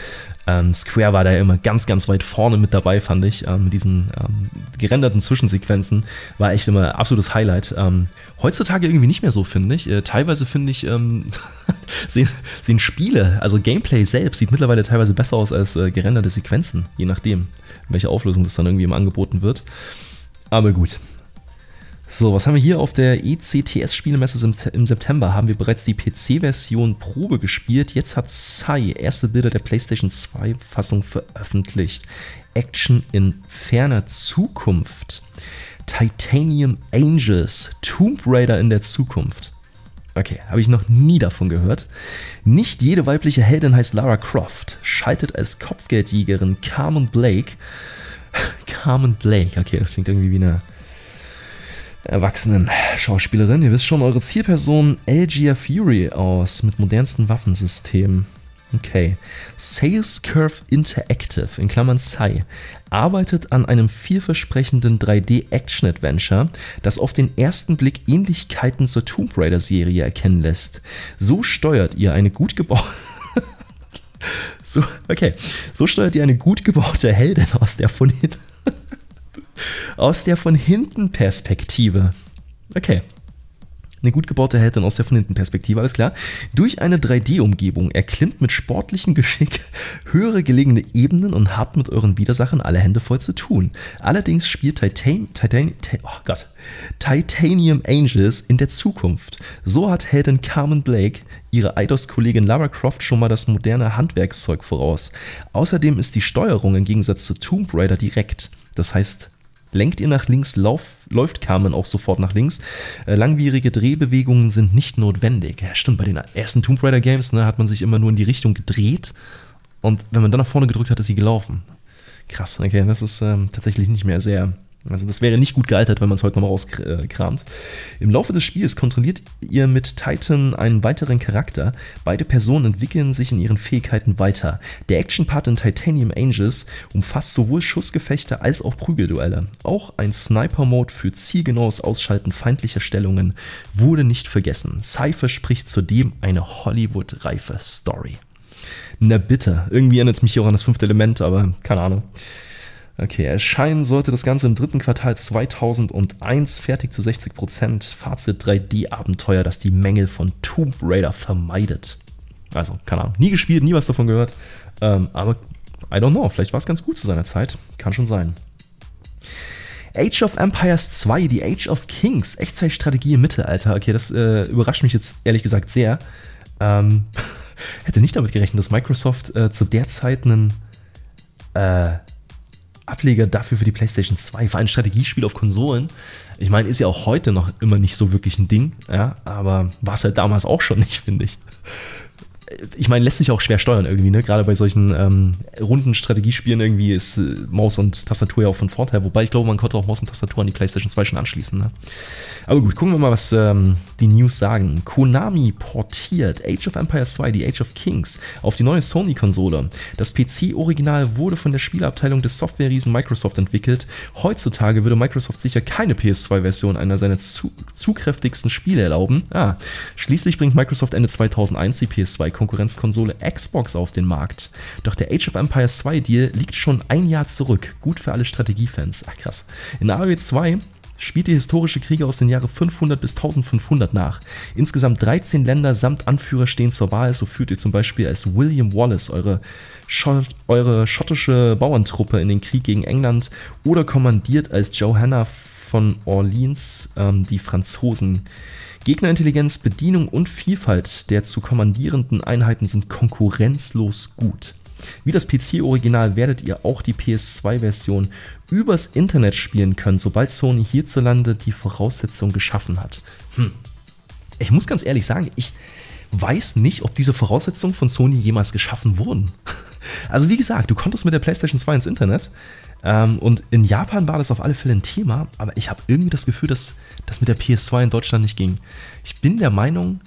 ähm, Square war da ja immer ganz, ganz weit vorne mit dabei, fand ich. Ähm, mit diesen ähm, gerenderten Zwischensequenzen war echt immer absolutes Highlight. Ähm, heutzutage irgendwie nicht mehr so, finde ich. Äh, teilweise finde ich, ähm, sehen, sehen, Spiele, also Gameplay selbst, sieht mittlerweile teilweise besser aus als äh, gerenderte Sequenzen, je nachdem, welche Auflösung das dann irgendwie im angeboten wird. Aber gut, so, was haben wir hier auf der ECTS-Spielemesse im September? Haben wir bereits die PC-Version Probe gespielt. Jetzt hat Sai erste Bilder der PlayStation 2-Fassung veröffentlicht. Action in ferner Zukunft. Titanium Angels. Tomb Raider in der Zukunft. Okay, habe ich noch nie davon gehört. Nicht jede weibliche Heldin heißt Lara Croft. Schaltet als Kopfgeldjägerin Carmen Blake. Carmen Blake, okay, das klingt irgendwie wie eine erwachsenen Schauspielerin. Ihr wisst schon, eure Zielperson Algia Fury aus mit modernsten Waffensystemen. Okay. Sales Curve Interactive, in Klammern SCI, arbeitet an einem vielversprechenden 3D-Action-Adventure, das auf den ersten Blick Ähnlichkeiten zur Tomb Raider-Serie erkennen lässt. So steuert ihr eine gut gebaute. so, okay. So steuert ihr eine gut gebaute Heldin aus der von hinten aus der von hinten Perspektive. Okay. Eine gut gebaute Heldin aus der von hinten Perspektive, alles klar. Durch eine 3D-Umgebung erklimmt mit sportlichem Geschick höhere gelegene Ebenen und habt mit euren Widersachern alle Hände voll zu tun. Allerdings spielt Titan, Titan, oh Gott, Titanium Angels in der Zukunft. So hat Heldin Carmen Blake ihre Eidos-Kollegin Lara Croft schon mal das moderne Handwerkszeug voraus. Außerdem ist die Steuerung im Gegensatz zu Tomb Raider direkt. Das heißt, Lenkt ihr nach links, lauf, läuft Carmen auch sofort nach links. Äh, langwierige Drehbewegungen sind nicht notwendig. Ja, stimmt, bei den ersten Tomb Raider Games ne, hat man sich immer nur in die Richtung gedreht und wenn man dann nach vorne gedrückt hat, ist sie gelaufen. Krass, okay, das ist ähm, tatsächlich nicht mehr sehr also das wäre nicht gut gealtert, wenn man es heute nochmal rauskramt. Im Laufe des Spiels kontrolliert ihr mit Titan einen weiteren Charakter. Beide Personen entwickeln sich in ihren Fähigkeiten weiter. Der Action-Part in Titanium Angels umfasst sowohl Schussgefechte als auch Prügelduelle. Auch ein Sniper-Mode für zielgenaues Ausschalten feindlicher Stellungen wurde nicht vergessen. Cypher spricht zudem eine Hollywood-reife Story. Na bitte, irgendwie erinnert es mich hier auch an das fünfte Element, aber keine Ahnung. Okay, erscheinen sollte das Ganze im dritten Quartal 2001, fertig zu 60%. Fazit 3D-Abenteuer, das die Mängel von Tomb Raider vermeidet. Also, keine Ahnung, nie gespielt, nie was davon gehört. Ähm, aber I don't know, vielleicht war es ganz gut zu seiner Zeit. Kann schon sein. Age of Empires 2, die Age of Kings, Echtzeitstrategie im Mittelalter. Okay, das äh, überrascht mich jetzt ehrlich gesagt sehr. Ähm, hätte nicht damit gerechnet, dass Microsoft äh, zu der Zeit einen äh, Ableger dafür für die PlayStation 2, für ein Strategiespiel auf Konsolen. Ich meine, ist ja auch heute noch immer nicht so wirklich ein Ding, ja, aber war es halt damals auch schon nicht, finde ich. Ich meine, lässt sich auch schwer steuern irgendwie, ne? Gerade bei solchen ähm, runden Strategiespielen irgendwie ist äh, Maus und Tastatur ja auch von Vorteil. Wobei ich glaube, man konnte auch Maus und Tastatur an die PlayStation 2 schon anschließen. Ne? Aber gut, gucken wir mal, was ähm, die News sagen. Konami portiert Age of Empires 2, die Age of Kings, auf die neue Sony-Konsole. Das PC-Original wurde von der Spielabteilung des Software-Riesen Microsoft entwickelt. Heutzutage würde Microsoft sicher keine PS2-Version einer seiner zu zugkräftigsten Spiele erlauben. Ah, schließlich bringt Microsoft Ende 2001 die PS2-Konkurrenzkonsole Xbox auf den Markt. Doch der Age of Empires 2-Deal liegt schon ein Jahr zurück. Gut für alle Strategiefans. Ach krass. In AOE 2 spielt die historische Kriege aus den Jahren 500 bis 1500 nach. Insgesamt 13 Länder samt Anführer stehen zur Wahl, so führt ihr zum Beispiel als William Wallace eure, Schott, eure schottische Bauerntruppe in den Krieg gegen England oder kommandiert als Johanna von Orleans ähm, die Franzosen. Gegnerintelligenz, Bedienung und Vielfalt der zu kommandierenden Einheiten sind konkurrenzlos gut. Wie das PC-Original werdet ihr auch die PS2-Version übers Internet spielen können, sobald Sony hierzulande die Voraussetzung geschaffen hat. Hm. Ich muss ganz ehrlich sagen, ich weiß nicht, ob diese Voraussetzungen von Sony jemals geschaffen wurden. Also wie gesagt, du konntest mit der PlayStation 2 ins Internet ähm, und in Japan war das auf alle Fälle ein Thema, aber ich habe irgendwie das Gefühl, dass das mit der PS2 in Deutschland nicht ging. Ich bin der Meinung,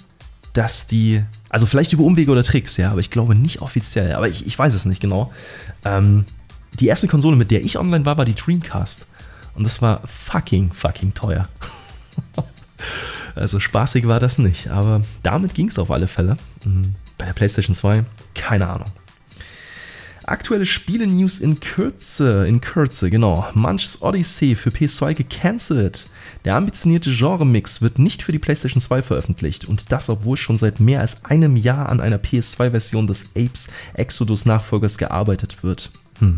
dass die, also vielleicht über Umwege oder Tricks, ja, aber ich glaube nicht offiziell, aber ich, ich weiß es nicht genau. Ähm, die erste Konsole, mit der ich online war, war die Dreamcast. Und das war fucking, fucking teuer. also spaßig war das nicht, aber damit ging es auf alle Fälle. Mhm. Bei der PlayStation 2, keine Ahnung. Aktuelle Spiele-News in Kürze, in Kürze, genau. Munch's Odyssey für PS2 gecancelt. Der ambitionierte Genre-Mix wird nicht für die PlayStation 2 veröffentlicht und das, obwohl schon seit mehr als einem Jahr an einer PS2-Version des Apes Exodus-Nachfolgers gearbeitet wird. Hm.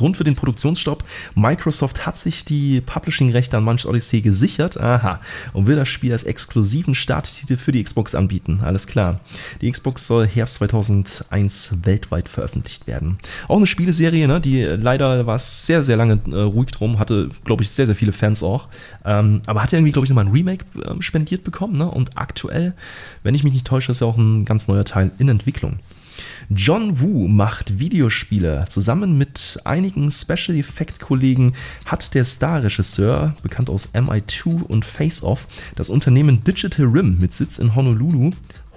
Grund für den Produktionsstopp, Microsoft hat sich die Publishing-Rechte an Munch Odyssey gesichert, aha, und will das Spiel als exklusiven Starttitel für die Xbox anbieten, alles klar. Die Xbox soll Herbst 2001 weltweit veröffentlicht werden. Auch eine Spieleserie, ne, die leider war es sehr, sehr lange äh, ruhig drum, hatte, glaube ich, sehr, sehr viele Fans auch, ähm, aber hat ja irgendwie, glaube ich, nochmal ein Remake äh, spendiert bekommen, ne, und aktuell, wenn ich mich nicht täusche, ist ja auch ein ganz neuer Teil in Entwicklung. John Woo macht Videospiele. Zusammen mit einigen Special Effect Kollegen hat der Star-Regisseur, bekannt aus MI2 und Face Off, das Unternehmen Digital Rim mit Sitz in Honolulu,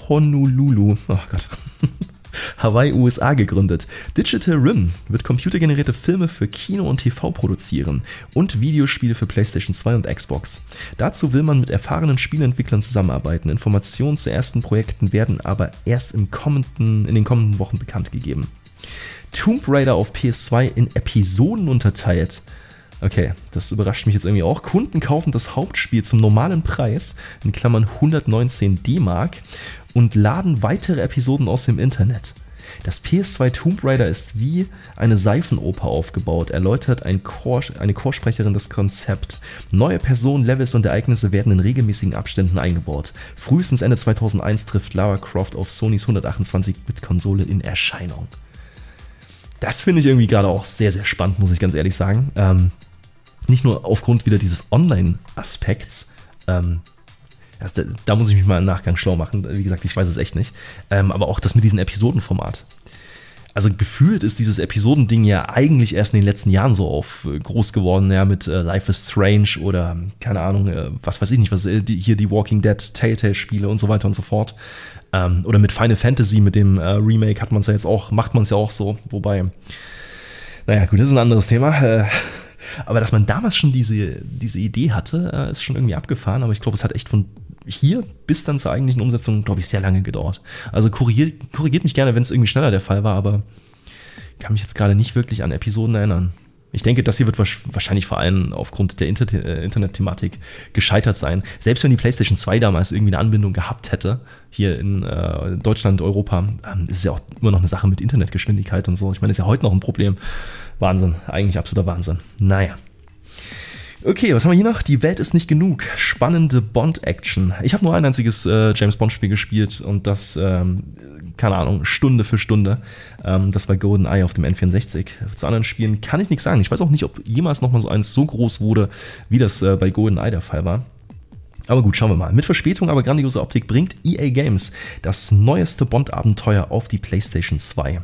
Honolulu, oh Gott, Hawaii, USA gegründet. Digital Rim wird computergenerierte Filme für Kino und TV produzieren und Videospiele für PlayStation 2 und Xbox. Dazu will man mit erfahrenen Spieleentwicklern zusammenarbeiten. Informationen zu ersten Projekten werden aber erst im kommenden, in den kommenden Wochen bekannt gegeben. Tomb Raider auf PS2 in Episoden unterteilt. Okay, das überrascht mich jetzt irgendwie auch. Kunden kaufen das Hauptspiel zum normalen Preis, in Klammern 119 D-Mark, und laden weitere Episoden aus dem Internet. Das PS2 Tomb Raider ist wie eine Seifenoper aufgebaut, erläutert ein Chor, eine Chorsprecherin das Konzept. Neue Personen, Levels und Ereignisse werden in regelmäßigen Abständen eingebaut. Frühestens Ende 2001 trifft Lara Croft auf Sonys 128-Bit-Konsole in Erscheinung. Das finde ich irgendwie gerade auch sehr, sehr spannend, muss ich ganz ehrlich sagen. Ähm, nicht nur aufgrund wieder dieses Online-Aspekts, ähm, also, da muss ich mich mal im Nachgang schlau machen. Wie gesagt, ich weiß es echt nicht. Ähm, aber auch das mit diesem Episodenformat. Also gefühlt ist dieses Episodending ja eigentlich erst in den letzten Jahren so auf äh, groß geworden, ja, mit äh, Life is Strange oder keine Ahnung, äh, was weiß ich nicht, was äh, die, hier die Walking Dead Telltale-Spiele und so weiter und so fort. Ähm, oder mit Final Fantasy, mit dem äh, Remake hat man es ja jetzt auch, macht man es ja auch so, wobei, naja, gut, das ist ein anderes Thema. Aber dass man damals schon diese, diese Idee hatte, ist schon irgendwie abgefahren, aber ich glaube, es hat echt von hier bis dann zur eigentlichen Umsetzung, glaube ich, sehr lange gedauert. Also korrigiert, korrigiert mich gerne, wenn es irgendwie schneller der Fall war, aber kann mich jetzt gerade nicht wirklich an Episoden erinnern. Ich denke, das hier wird wahrscheinlich vor allem aufgrund der äh, Internet-Thematik gescheitert sein. Selbst wenn die PlayStation 2 damals irgendwie eine Anbindung gehabt hätte, hier in äh, Deutschland, Europa, ähm, ist es ja auch immer noch eine Sache mit Internetgeschwindigkeit und so. Ich meine, ist ja heute noch ein Problem. Wahnsinn, eigentlich absoluter Wahnsinn. Naja. Okay, was haben wir hier noch? Die Welt ist nicht genug. Spannende Bond-Action. Ich habe nur ein einziges äh, James Bond-Spiel gespielt und das, ähm, keine Ahnung, Stunde für Stunde. Ähm, das war GoldenEye auf dem N64. Zu anderen Spielen kann ich nichts sagen. Ich weiß auch nicht, ob jemals nochmal so eins so groß wurde, wie das äh, bei GoldenEye der Fall war. Aber gut, schauen wir mal. Mit Verspätung, aber grandiose Optik bringt EA Games das neueste Bond-Abenteuer auf die PlayStation 2.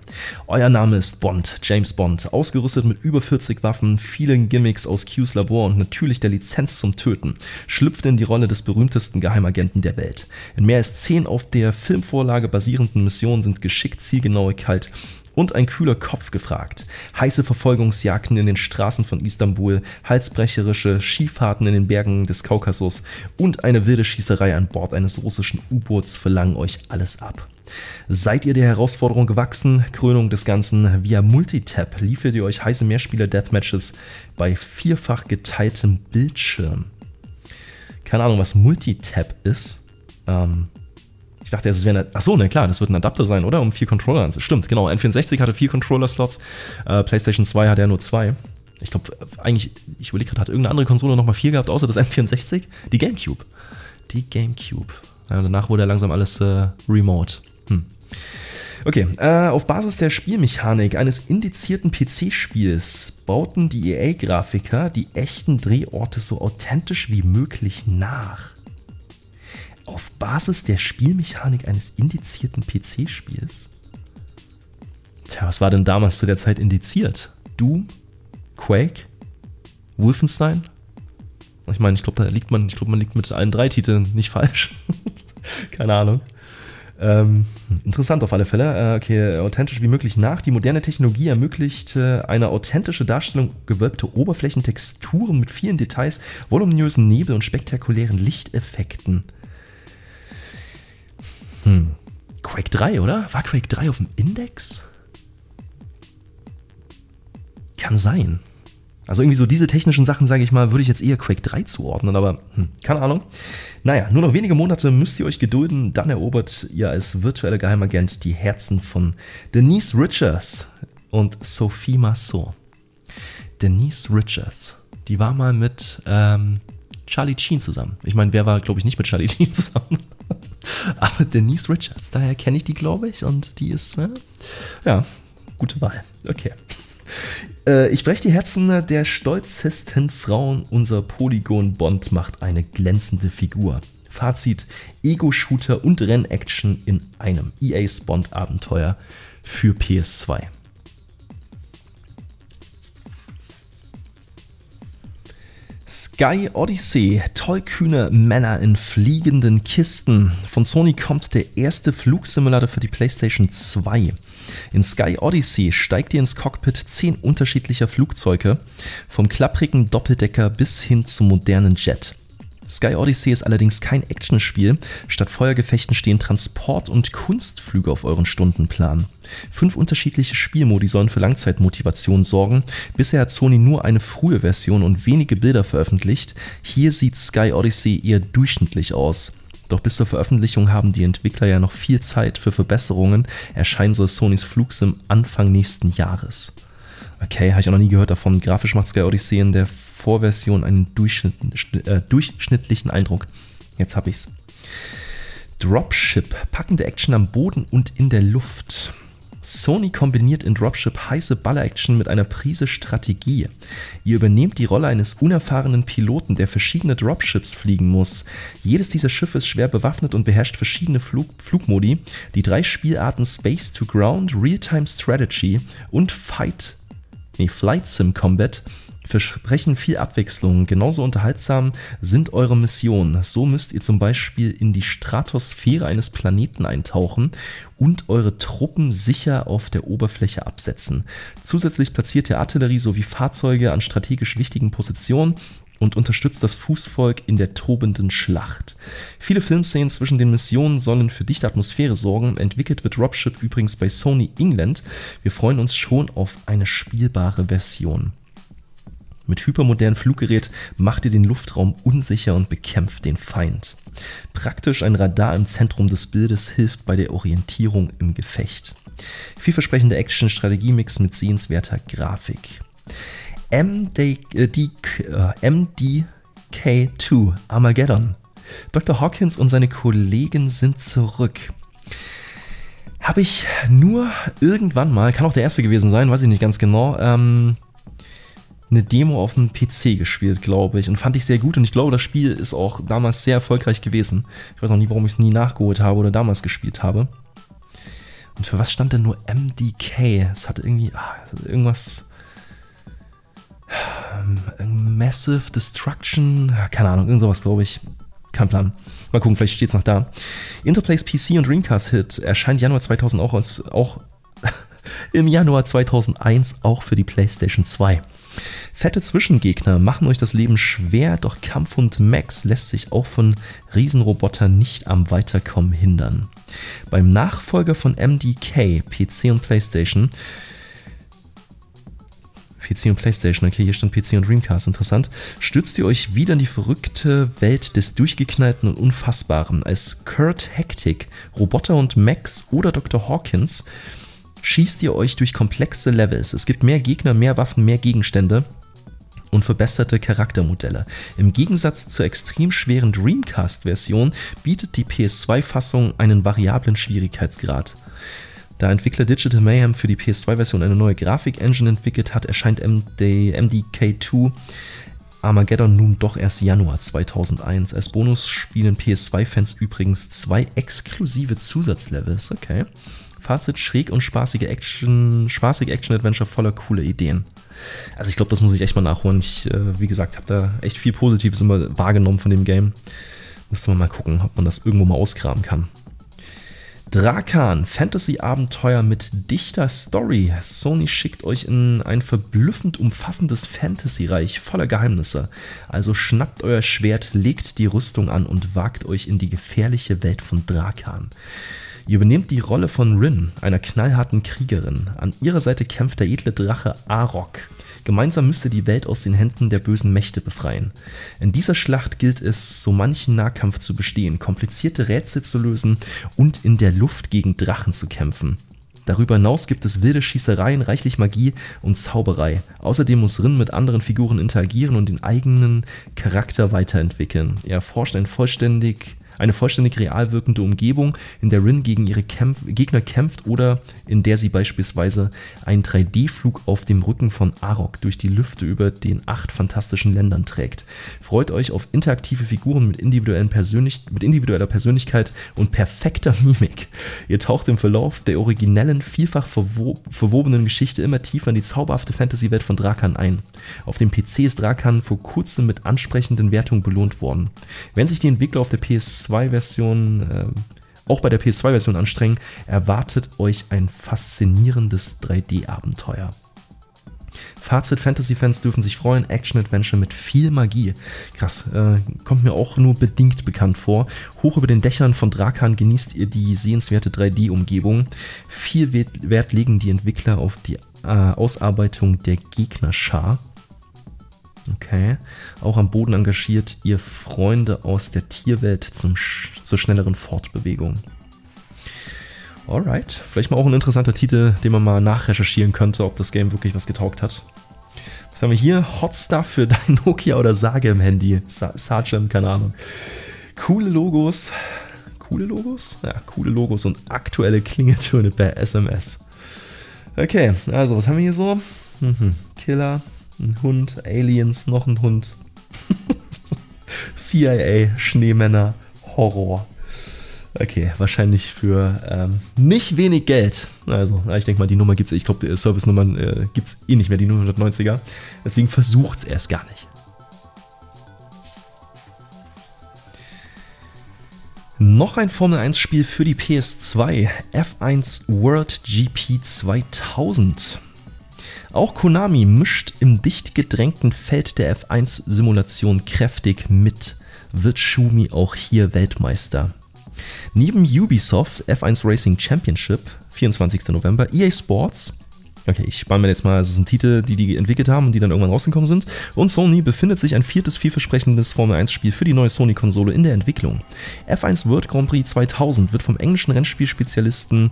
Euer Name ist Bond, James Bond, ausgerüstet mit über 40 Waffen, vielen Gimmicks aus Q's Labor und natürlich der Lizenz zum Töten, schlüpft in die Rolle des berühmtesten Geheimagenten der Welt. In mehr als 10 auf der Filmvorlage basierenden Missionen sind geschickt Zielgenauigkeit und ein kühler Kopf gefragt. Heiße Verfolgungsjagden in den Straßen von Istanbul, halsbrecherische Skifahrten in den Bergen des Kaukasus und eine wilde Schießerei an Bord eines russischen U-Boots verlangen euch alles ab. Seid ihr der Herausforderung gewachsen? Krönung des Ganzen. Via Multitap liefert ihr euch heiße Mehrspieler-Deathmatches bei vierfach geteiltem Bildschirm. Keine Ahnung, was Multitap ist. Ähm, ich dachte, es wäre eine. Achso, ne, klar, das wird ein Adapter sein, oder? Um vier Controller anzusehen. Stimmt, genau. N64 hatte vier Controller-Slots, äh, PlayStation 2 hatte ja nur zwei. Ich glaube, eigentlich, ich überlege gerade, hat irgendeine andere Konsole nochmal vier gehabt, außer das N64? Die GameCube. Die GameCube. Ja, danach wurde ja langsam alles äh, remote. Hm. Okay, äh, auf Basis der Spielmechanik eines indizierten PC-Spiels bauten die EA-Grafiker die echten Drehorte so authentisch wie möglich nach auf Basis der Spielmechanik eines indizierten PC-Spiels? Tja, was war denn damals zu der Zeit indiziert? Doom? Quake? Wolfenstein? Ich meine, ich glaube, da liegt man, ich glaube, man liegt mit allen drei Titeln nicht falsch. Keine Ahnung. Ähm, interessant auf alle Fälle. Äh, okay, authentisch wie möglich nach. Die moderne Technologie ermöglicht äh, eine authentische Darstellung gewölbte Oberflächen, Texturen mit vielen Details, voluminösen Nebel und spektakulären Lichteffekten. Hm. Quake 3, oder? War Quake 3 auf dem Index? Kann sein. Also irgendwie so diese technischen Sachen, sage ich mal, würde ich jetzt eher Quake 3 zuordnen, aber hm, keine Ahnung. Naja, nur noch wenige Monate müsst ihr euch gedulden, dann erobert ihr als virtueller Geheimagent die Herzen von Denise Richards und Sophie Massot. Denise Richards, die war mal mit ähm, Charlie Sheen zusammen. Ich meine, wer war, glaube ich, nicht mit Charlie Sheen zusammen? Aber Denise Richards, daher kenne ich die, glaube ich, und die ist, äh, ja, gute Wahl. Okay. Äh, ich breche die Herzen der stolzesten Frauen. Unser Polygon Bond macht eine glänzende Figur. Fazit: Ego-Shooter und Rennaction in einem EA's Bond-Abenteuer für PS2. Sky Odyssey, tollkühne Männer in fliegenden Kisten. Von Sony kommt der erste Flugsimulator für die PlayStation 2. In Sky Odyssey steigt ihr ins Cockpit zehn unterschiedlicher Flugzeuge, vom klapprigen Doppeldecker bis hin zum modernen Jet. Sky Odyssey ist allerdings kein Actionspiel. Statt Feuergefechten stehen Transport- und Kunstflüge auf euren Stundenplan. Fünf unterschiedliche Spielmodi sollen für Langzeitmotivation sorgen. Bisher hat Sony nur eine frühe Version und wenige Bilder veröffentlicht. Hier sieht Sky Odyssey eher durchschnittlich aus. Doch bis zur Veröffentlichung haben die Entwickler ja noch viel Zeit für Verbesserungen. Erscheinen soll Sonys Flugsim Anfang nächsten Jahres. Okay, habe ich auch noch nie gehört davon. Grafisch macht Sky Odyssey in der Vorversion einen Durchschnitt, äh, durchschnittlichen Eindruck. Jetzt habe ich's. Dropship, packende Action am Boden und in der Luft. Sony kombiniert in Dropship heiße Baller-Action mit einer Prise Strategie. Ihr übernehmt die Rolle eines unerfahrenen Piloten, der verschiedene Dropships fliegen muss. Jedes dieser Schiffe ist schwer bewaffnet und beherrscht verschiedene Flug Flugmodi. Die drei Spielarten Space to Ground, Real-Time Strategy und Fight, nee, Flight Sim Combat versprechen viel Abwechslung. Genauso unterhaltsam sind eure Missionen. So müsst ihr zum Beispiel in die Stratosphäre eines Planeten eintauchen und eure Truppen sicher auf der Oberfläche absetzen. Zusätzlich platziert ihr Artillerie sowie Fahrzeuge an strategisch wichtigen Positionen und unterstützt das Fußvolk in der tobenden Schlacht. Viele Filmszenen zwischen den Missionen sollen für dichte Atmosphäre sorgen. Entwickelt wird Dropship übrigens bei Sony England. Wir freuen uns schon auf eine spielbare Version. Mit hypermodernem Fluggerät macht ihr den Luftraum unsicher und bekämpft den Feind. Praktisch ein Radar im Zentrum des Bildes hilft bei der Orientierung im Gefecht. Vielversprechende Action-Strategie-Mix mit sehenswerter Grafik. MD, äh, äh, MDK2 Armageddon. Dr. Hawkins und seine Kollegen sind zurück. Habe ich nur irgendwann mal, kann auch der erste gewesen sein, weiß ich nicht ganz genau, ähm, eine Demo auf dem PC gespielt, glaube ich, und fand ich sehr gut. Und ich glaube, das Spiel ist auch damals sehr erfolgreich gewesen. Ich weiß auch nie, warum ich es nie nachgeholt habe oder damals gespielt habe. Und für was stand denn nur MDK? Es hatte irgendwie ah, irgendwas. Ähm, Massive Destruction, keine Ahnung, irgend sowas, glaube ich. Kein Plan. Mal gucken, vielleicht steht es noch da. Interplays PC und Dreamcast Hit erscheint Januar 2000 auch, als, auch im Januar 2001 auch für die PlayStation 2. Fette Zwischengegner machen euch das Leben schwer, doch Kampfhund Max lässt sich auch von Riesenrobotern nicht am Weiterkommen hindern. Beim Nachfolger von MDK, PC und PlayStation, PC und PlayStation, okay, hier stand PC und Dreamcast, interessant. Stürzt ihr euch wieder in die verrückte Welt des Durchgeknallten und Unfassbaren. Als Kurt Hectic, Roboter und Max oder Dr. Hawkins schießt ihr euch durch komplexe Levels. Es gibt mehr Gegner, mehr Waffen, mehr Gegenstände und verbesserte Charaktermodelle. Im Gegensatz zur extrem schweren Dreamcast-Version bietet die PS2-Fassung einen variablen Schwierigkeitsgrad. Da Entwickler Digital Mayhem für die PS2-Version eine neue Grafik-Engine entwickelt hat, erscheint MD, MDK2 Armageddon nun doch erst Januar 2001. Als Bonus spielen PS2-Fans übrigens zwei exklusive Zusatzlevels. Okay. Fazit: schräg und spaßige Action, spaßige Action-Adventure voller cooler Ideen. Also ich glaube, das muss ich echt mal nachholen. Ich, äh, wie gesagt, habe da echt viel Positives immer wahrgenommen von dem Game. Müsste man mal gucken, ob man das irgendwo mal ausgraben kann. Drakan, Fantasy-Abenteuer mit dichter Story. Sony schickt euch in ein verblüffend umfassendes Fantasy-Reich voller Geheimnisse. Also schnappt euer Schwert, legt die Rüstung an und wagt euch in die gefährliche Welt von Drakan. Ihr übernehmt die Rolle von Rin, einer knallharten Kriegerin. An ihrer Seite kämpft der edle Drache Arok. Gemeinsam müsst ihr die Welt aus den Händen der bösen Mächte befreien. In dieser Schlacht gilt es, so manchen Nahkampf zu bestehen, komplizierte Rätsel zu lösen und in der Luft gegen Drachen zu kämpfen. Darüber hinaus gibt es wilde Schießereien, reichlich Magie und Zauberei. Außerdem muss Rin mit anderen Figuren interagieren und den eigenen Charakter weiterentwickeln. Er erforscht ein vollständig eine vollständig real wirkende Umgebung, in der Rin gegen ihre Kämpf Gegner kämpft oder in der sie beispielsweise einen 3D-Flug auf dem Rücken von Arok durch die Lüfte über den acht fantastischen Ländern trägt. Freut euch auf interaktive Figuren mit, individuellen Persönlich mit individueller Persönlichkeit und perfekter Mimik. Ihr taucht im Verlauf der originellen, vielfach verwo verwobenen Geschichte immer tiefer in die zauberhafte Fantasy-Welt von Drakan ein. Auf dem PC ist Drakan vor kurzem mit ansprechenden Wertungen belohnt worden. Wenn sich die Entwickler auf der PS2 PS2-Version, äh, auch bei der PS2-Version anstrengen, erwartet euch ein faszinierendes 3D-Abenteuer. Fazit: Fantasy-Fans dürfen sich freuen. Action-Adventure mit viel Magie. Krass, äh, kommt mir auch nur bedingt bekannt vor. Hoch über den Dächern von Drakan genießt ihr die sehenswerte 3D-Umgebung. Viel Wert legen die Entwickler auf die äh, Ausarbeitung der Gegnerschar. Okay. Auch am Boden engagiert ihr Freunde aus der Tierwelt zum, zur schnelleren Fortbewegung. Alright. Vielleicht mal auch ein interessanter Titel, den man mal nachrecherchieren könnte, ob das Game wirklich was getaugt hat. Was haben wir hier? Hot Stuff für dein Nokia oder Sage im Handy. Sa Sargem, keine Ahnung. Coole Logos. Coole Logos? Ja, coole Logos und aktuelle Klingeltöne per SMS. Okay, also was haben wir hier so? Mhm. Killer, ein Hund, Aliens, noch ein Hund. CIA, Schneemänner, Horror. Okay, wahrscheinlich für ähm, nicht wenig Geld. Also, ich denke mal, die Nummer gibt es, ich glaube, Service-Nummern äh, gibt es eh nicht mehr, die 990er. Deswegen versucht es erst gar nicht. Noch ein Formel 1 Spiel für die PS2, F1 World GP 2000. Auch Konami mischt im dicht gedrängten Feld der F1-Simulation kräftig mit. Wird Schumi auch hier Weltmeister? Neben Ubisoft F1 Racing Championship, 24. November, EA Sports, okay, ich spare mir jetzt mal, es ein Titel, die die entwickelt haben und die dann irgendwann rausgekommen sind, und Sony befindet sich ein viertes vielversprechendes Formel 1 Spiel für die neue Sony-Konsole in der Entwicklung. F1 World Grand Prix 2000 wird vom englischen Rennspielspezialisten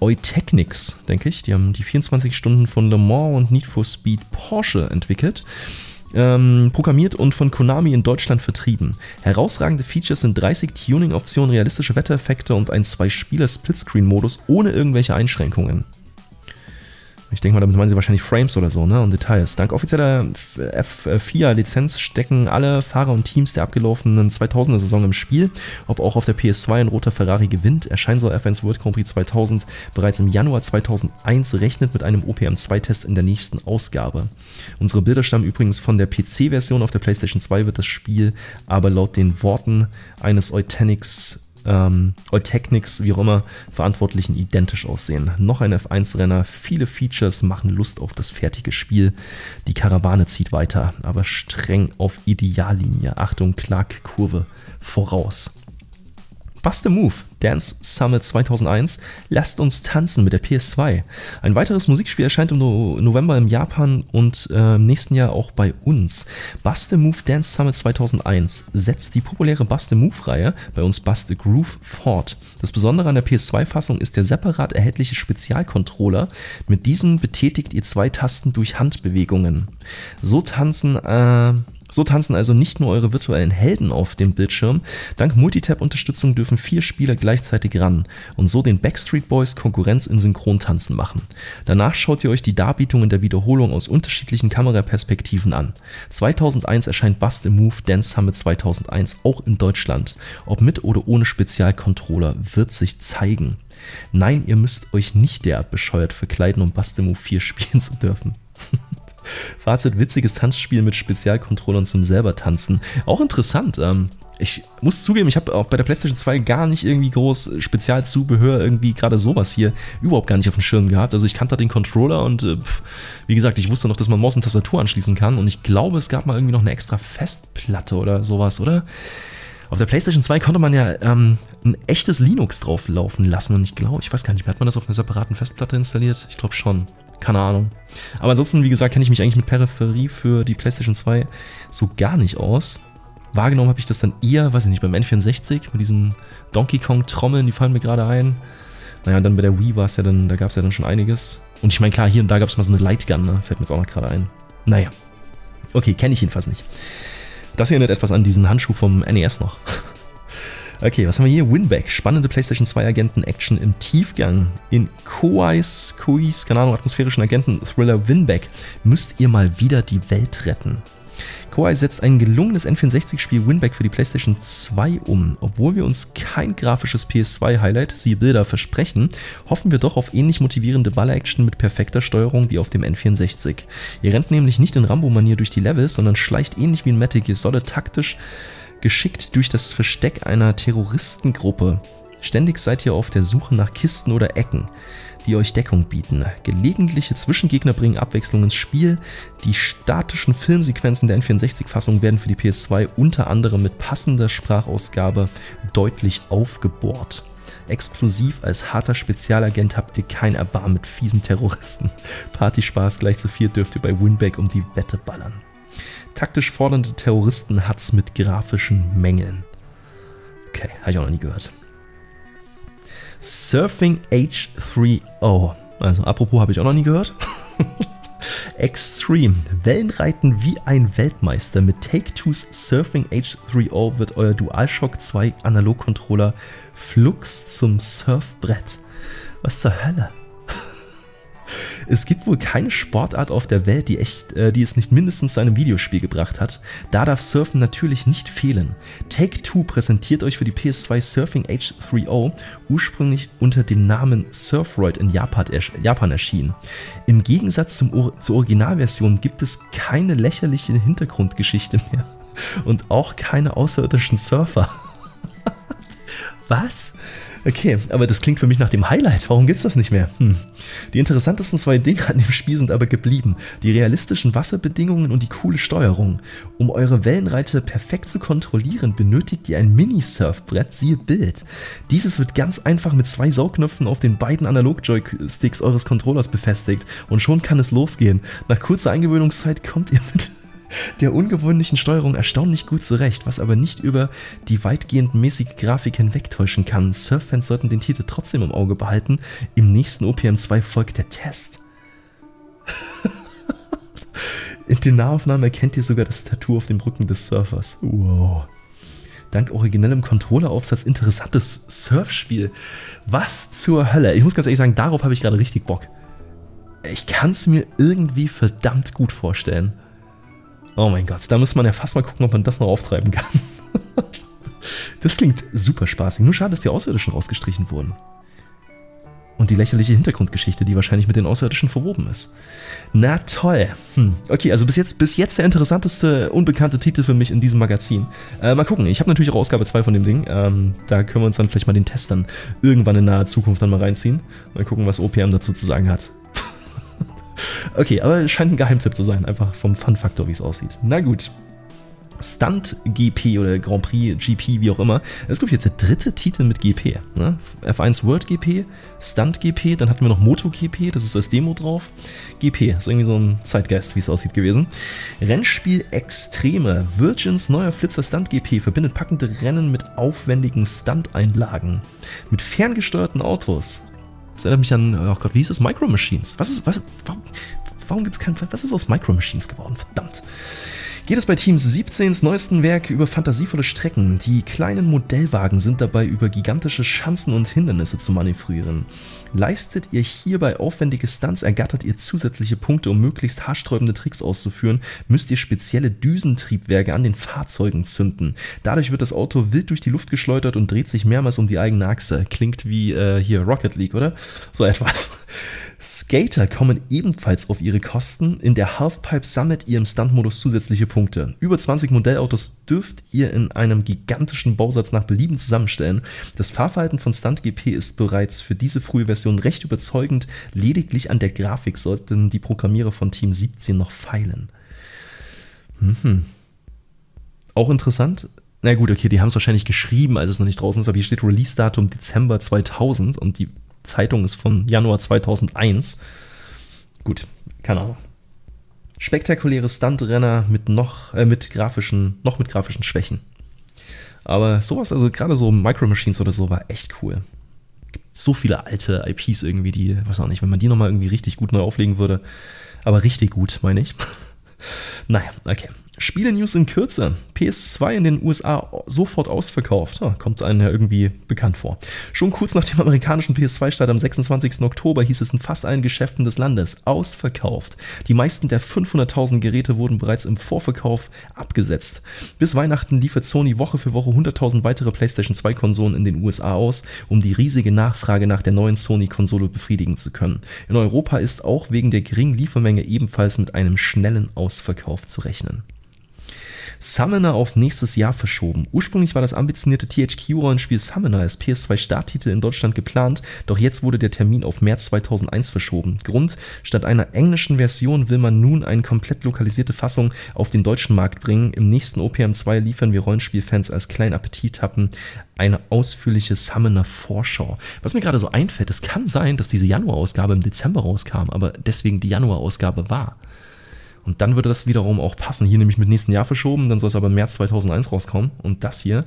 Eutechnics, denke ich. Die haben die 24 Stunden von Le Mans und Need for Speed Porsche entwickelt. Ähm, programmiert und von Konami in Deutschland vertrieben. Herausragende Features sind 30 Tuning-Optionen, realistische Wettereffekte und ein Zwei-Spieler-Splitscreen-Modus ohne irgendwelche Einschränkungen. Ich denke mal, damit meinen sie wahrscheinlich Frames oder so, ne? Und Details. Dank offizieller F4-Lizenz stecken alle Fahrer und Teams der abgelaufenen 2000er-Saison im Spiel. Ob auch auf der PS2 ein roter Ferrari gewinnt, erscheinen soll F1 World Grand Prix 2000 bereits im Januar 2001, rechnet mit einem OPM2-Test in der nächsten Ausgabe. Unsere Bilder stammen übrigens von der PC-Version. Auf der PlayStation 2 wird das Spiel aber laut den Worten eines Eutenics ähm, Eutechnics, wie auch immer, Verantwortlichen identisch aussehen. Noch ein F1-Renner, viele Features machen Lust auf das fertige Spiel. Die Karawane zieht weiter, aber streng auf Ideallinie. Achtung, Clark-Kurve voraus. Bust a Move, Dance Summit 2001, Lasst uns tanzen mit der PS2. Ein weiteres Musikspiel erscheint im no November in Japan und äh, im nächsten Jahr auch bei uns. Bust a Move Dance Summit 2001 setzt die populäre Bust a Move-Reihe, bei uns Bust a Groove, fort. Das Besondere an der PS2-Fassung ist der separat erhältliche Spezialcontroller. Mit diesem betätigt ihr zwei Tasten durch Handbewegungen. So tanzen äh, so tanzen also nicht nur eure virtuellen Helden auf dem Bildschirm, dank Multitap-Unterstützung dürfen vier Spieler gleichzeitig ran und so den Backstreet Boys Konkurrenz in Synchrontanzen machen. Danach schaut ihr euch die Darbietungen der Wiederholung aus unterschiedlichen Kameraperspektiven an. 2001 erscheint Bust a Move Dance Summit 2001 auch in Deutschland. Ob mit oder ohne Spezialcontroller wird sich zeigen. Nein, ihr müsst euch nicht derart bescheuert verkleiden, um Bust a Move 4 spielen zu dürfen. Fazit: witziges Tanzspiel mit Spezialcontrollern zum selber tanzen. Auch interessant. Ähm, ich muss zugeben, ich habe auch bei der PlayStation 2 gar nicht irgendwie groß Spezialzubehör, irgendwie gerade sowas hier überhaupt gar nicht auf dem Schirm gehabt. Also ich kannte den Controller und äh, wie gesagt, ich wusste noch, dass man Maus und Tastatur anschließen kann und ich glaube, es gab mal irgendwie noch eine extra Festplatte oder sowas, oder? Auf der PlayStation 2 konnte man ja ähm, ein echtes Linux drauf laufen lassen und ich glaube, ich weiß gar nicht, hat man das auf einer separaten Festplatte installiert? Ich glaube schon. Keine Ahnung. Aber ansonsten, wie gesagt, kenne ich mich eigentlich mit Peripherie für die PlayStation 2 so gar nicht aus. Wahrgenommen habe ich das dann eher, weiß ich nicht, beim N64 mit diesen Donkey Kong Trommeln, die fallen mir gerade ein. Naja, dann bei der Wii war es ja dann, da gab es ja dann schon einiges. Und ich meine, klar, hier und da gab es mal so eine Lightgun, ne? fällt mir jetzt auch noch gerade ein. Naja. Okay, kenne ich jedenfalls nicht. Das erinnert etwas an diesen Handschuh vom NES noch. Okay, was haben wir hier? Winback. Spannende PlayStation 2 Agenten-Action im Tiefgang. In Kois, Kois, keine Ahnung, atmosphärischen Agenten-Thriller Winback müsst ihr mal wieder die Welt retten. Koei setzt ein gelungenes N64-Spiel Winback für die PlayStation 2 um. Obwohl wir uns kein grafisches PS2-Highlight, siehe Bilder, versprechen, hoffen wir doch auf ähnlich motivierende Baller-Action mit perfekter Steuerung wie auf dem N64. Ihr rennt nämlich nicht in Rambo-Manier durch die Levels, sondern schleicht ähnlich wie in Metal Gear Solid taktisch geschickt durch das Versteck einer Terroristengruppe. Ständig seid ihr auf der Suche nach Kisten oder Ecken, die euch Deckung bieten. Gelegentliche Zwischengegner bringen Abwechslung ins Spiel. Die statischen Filmsequenzen der N64-Fassung werden für die PS2 unter anderem mit passender Sprachausgabe deutlich aufgebohrt. Explosiv als harter Spezialagent habt ihr kein Erbarmen mit fiesen Terroristen. Partyspaß gleich zu viel dürft ihr bei Winback um die Wette ballern. Taktisch fordernde Terroristen hat's mit grafischen Mängeln. Okay, habe ich auch noch nie gehört. Surfing H3O. Also, apropos, habe ich auch noch nie gehört. Extreme. Wellenreiten wie ein Weltmeister. Mit Take-Two's Surfing H3O wird euer DualShock 2 Analog-Controller Flux zum Surfbrett. Was zur Hölle? Es gibt wohl keine Sportart auf der Welt, die, echt, äh, die es nicht mindestens zu einem Videospiel gebracht hat. Da darf Surfen natürlich nicht fehlen. Take-Two präsentiert euch für die PS2 Surfing H3O, ursprünglich unter dem Namen Surfroid in Japan, Japan erschienen. Im Gegensatz zum, zur Originalversion gibt es keine lächerliche Hintergrundgeschichte mehr und auch keine außerirdischen Surfer. Was? Okay, aber das klingt für mich nach dem Highlight. Warum gibt's das nicht mehr? Hm. Die interessantesten zwei Dinge an dem Spiel sind aber geblieben. Die realistischen Wasserbedingungen und die coole Steuerung. Um eure Wellenreite perfekt zu kontrollieren, benötigt ihr ein Mini-Surfbrett, siehe Bild. Dieses wird ganz einfach mit zwei Saugknöpfen auf den beiden Analog-Joysticks eures Controllers befestigt und schon kann es losgehen. Nach kurzer Eingewöhnungszeit kommt ihr mit der ungewöhnlichen Steuerung erstaunlich gut zurecht, was aber nicht über die weitgehend mäßige Grafik hinwegtäuschen kann. Surffans sollten den Titel trotzdem im Auge behalten. Im nächsten OPM 2 folgt der Test. In den Nahaufnahmen erkennt ihr sogar das Tattoo auf dem Rücken des Surfers. Wow. Dank originellem Controlleraufsatz interessantes Surfspiel. Was zur Hölle? Ich muss ganz ehrlich sagen, darauf habe ich gerade richtig Bock. ich kann es mir irgendwie verdammt gut vorstellen. Oh mein Gott, da muss man ja fast mal gucken, ob man das noch auftreiben kann. das klingt super spaßig. Nur schade, dass die Außerirdischen rausgestrichen wurden und die lächerliche Hintergrundgeschichte, die wahrscheinlich mit den Außerirdischen verwoben ist. Na toll. Hm. Okay, also bis jetzt, bis jetzt der interessanteste unbekannte Titel für mich in diesem Magazin. Äh, mal gucken, ich habe natürlich auch Ausgabe 2 von dem Ding. Ähm, da können wir uns dann vielleicht mal den Test dann irgendwann in naher Zukunft dann mal reinziehen. Mal gucken, was OPM dazu zu sagen hat. Okay, aber es scheint ein Geheimtipp zu sein, einfach vom Fun-Faktor, wie es aussieht. Na gut. Stunt GP oder Grand Prix GP, wie auch immer. Das ist, glaube ich, jetzt der dritte Titel mit GP. Ne? F1 World GP, Stunt GP, dann hatten wir noch Moto GP, das ist als Demo drauf. GP, ist irgendwie so ein Zeitgeist, wie es aussieht gewesen. Rennspiel Extreme, Virgins neuer Flitzer Stunt GP verbindet packende Rennen mit aufwendigen Stunt-Einlagen. Mit ferngesteuerten Autos. Das erinnert mich an, oh Gott, wie hieß es? Micro Machines. Was ist, was, warum, warum gibt es kein, was ist aus Micro Machines geworden? Verdammt geht es bei Teams 17s neuesten Werk über fantasievolle Strecken. Die kleinen Modellwagen sind dabei über gigantische Schanzen und Hindernisse zu manövrieren. Leistet ihr hierbei aufwendige Stunts, ergattert ihr zusätzliche Punkte, um möglichst haarsträubende Tricks auszuführen, müsst ihr spezielle Düsentriebwerke an den Fahrzeugen zünden. Dadurch wird das Auto wild durch die Luft geschleudert und dreht sich mehrmals um die eigene Achse. Klingt wie äh, hier Rocket League, oder? So etwas. Skater kommen ebenfalls auf ihre Kosten. In der Halfpipe sammelt ihr im Stunt-Modus zusätzliche Punkte. Über 20 Modellautos dürft ihr in einem gigantischen Bausatz nach Belieben zusammenstellen. Das Fahrverhalten von Stunt GP ist bereits für diese frühe Version recht überzeugend. Lediglich an der Grafik sollten die Programmierer von Team 17 noch feilen. Mhm. Auch interessant. Na gut, okay, die haben es wahrscheinlich geschrieben, als es noch nicht draußen ist, aber hier steht Release-Datum Dezember 2000 und die Zeitung ist von Januar 2001. Gut, keine Ahnung. Spektakuläre Stuntrenner mit noch, äh, mit grafischen, noch mit grafischen Schwächen. Aber sowas, also gerade so Micro Machines oder so, war echt cool. So viele alte IPs irgendwie, die, weiß auch nicht, wenn man die nochmal irgendwie richtig gut neu auflegen würde. Aber richtig gut, meine ich. naja, okay. Spiele-News in Kürze. PS2 in den USA sofort ausverkauft. Oh, kommt einem ja irgendwie bekannt vor. Schon kurz nach dem amerikanischen PS2-Start am 26. Oktober hieß es in fast allen Geschäften des Landes ausverkauft. Die meisten der 500.000 Geräte wurden bereits im Vorverkauf abgesetzt. Bis Weihnachten liefert Sony Woche für Woche 100.000 weitere PlayStation 2-Konsolen in den USA aus, um die riesige Nachfrage nach der neuen Sony-Konsole befriedigen zu können. In Europa ist auch wegen der geringen Liefermenge ebenfalls mit einem schnellen Ausverkauf zu rechnen. Summoner auf nächstes Jahr verschoben. Ursprünglich war das ambitionierte THQ-Rollenspiel Summoner als PS2-Starttitel in Deutschland geplant, doch jetzt wurde der Termin auf März 2001 verschoben. Grund, statt einer englischen Version will man nun eine komplett lokalisierte Fassung auf den deutschen Markt bringen. Im nächsten OPM 2 liefern wir Rollenspielfans als kleinen Appetit hatten eine ausführliche Summoner-Vorschau. Was mir gerade so einfällt, es kann sein, dass diese Januar-Ausgabe im Dezember rauskam, aber deswegen die Januar-Ausgabe war. Und dann würde das wiederum auch passen. Hier nämlich mit nächsten Jahr verschoben, dann soll es aber im März 2001 rauskommen. Und das hier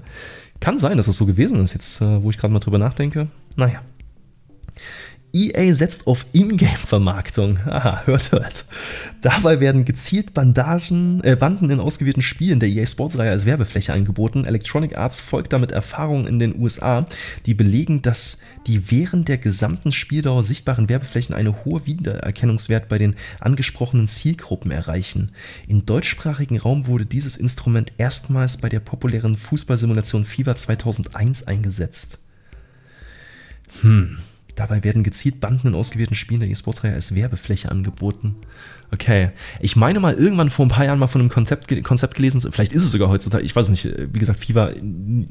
kann sein, dass es das so gewesen ist, jetzt äh, wo ich gerade mal drüber nachdenke. Naja. EA setzt auf Ingame-Vermarktung. Aha, hört, hört. Dabei werden gezielt Bandagen, äh, Banden in ausgewählten Spielen der EA Sports-Reihe als Werbefläche angeboten. Electronic Arts folgt damit Erfahrungen in den USA, die belegen, dass die während der gesamten Spieldauer sichtbaren Werbeflächen eine hohe Wiedererkennungswert bei den angesprochenen Zielgruppen erreichen. Im deutschsprachigen Raum wurde dieses Instrument erstmals bei der populären Fußballsimulation FIFA 2001 eingesetzt. Hm. Dabei werden gezielt Banden in ausgewählten Spielen der E-Sports-Reihe als Werbefläche angeboten. Okay. Ich meine mal irgendwann vor ein paar Jahren mal von einem Konzept, Konzept gelesen, vielleicht ist es sogar heutzutage, ich weiß nicht, wie gesagt, FIFA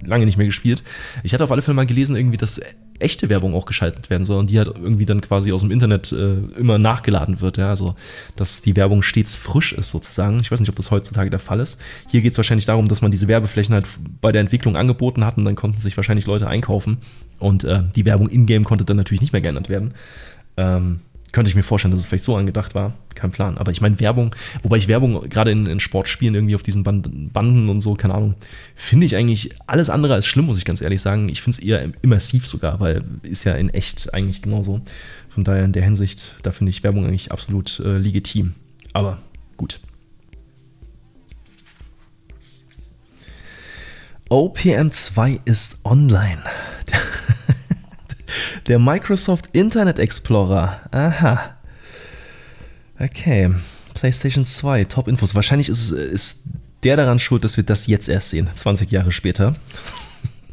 lange nicht mehr gespielt. Ich hatte auf alle Fälle mal gelesen, irgendwie, dass echte Werbung auch geschaltet werden soll und die halt irgendwie dann quasi aus dem Internet äh, immer nachgeladen wird. Ja? Also, dass die Werbung stets frisch ist sozusagen. Ich weiß nicht, ob das heutzutage der Fall ist. Hier geht es wahrscheinlich darum, dass man diese Werbeflächen halt bei der Entwicklung angeboten hat und dann konnten sich wahrscheinlich Leute einkaufen und äh, die Werbung in-game konnte dann natürlich nicht mehr geändert werden. Ähm, könnte ich mir vorstellen, dass es vielleicht so angedacht war. Kein Plan. Aber ich meine, Werbung, wobei ich Werbung gerade in, in, Sportspielen irgendwie auf diesen Banden und so, keine Ahnung, finde ich eigentlich alles andere als schlimm, muss ich ganz ehrlich sagen. Ich finde es eher immersiv sogar, weil ist ja in echt eigentlich genauso. Von daher in der Hinsicht, da finde ich Werbung eigentlich absolut äh, legitim. Aber gut. OPM 2 ist online. Der Microsoft Internet Explorer. Aha. Okay, PlayStation 2, Top-Infos. Wahrscheinlich ist, ist der daran schuld, dass wir das jetzt erst sehen, 20 Jahre später.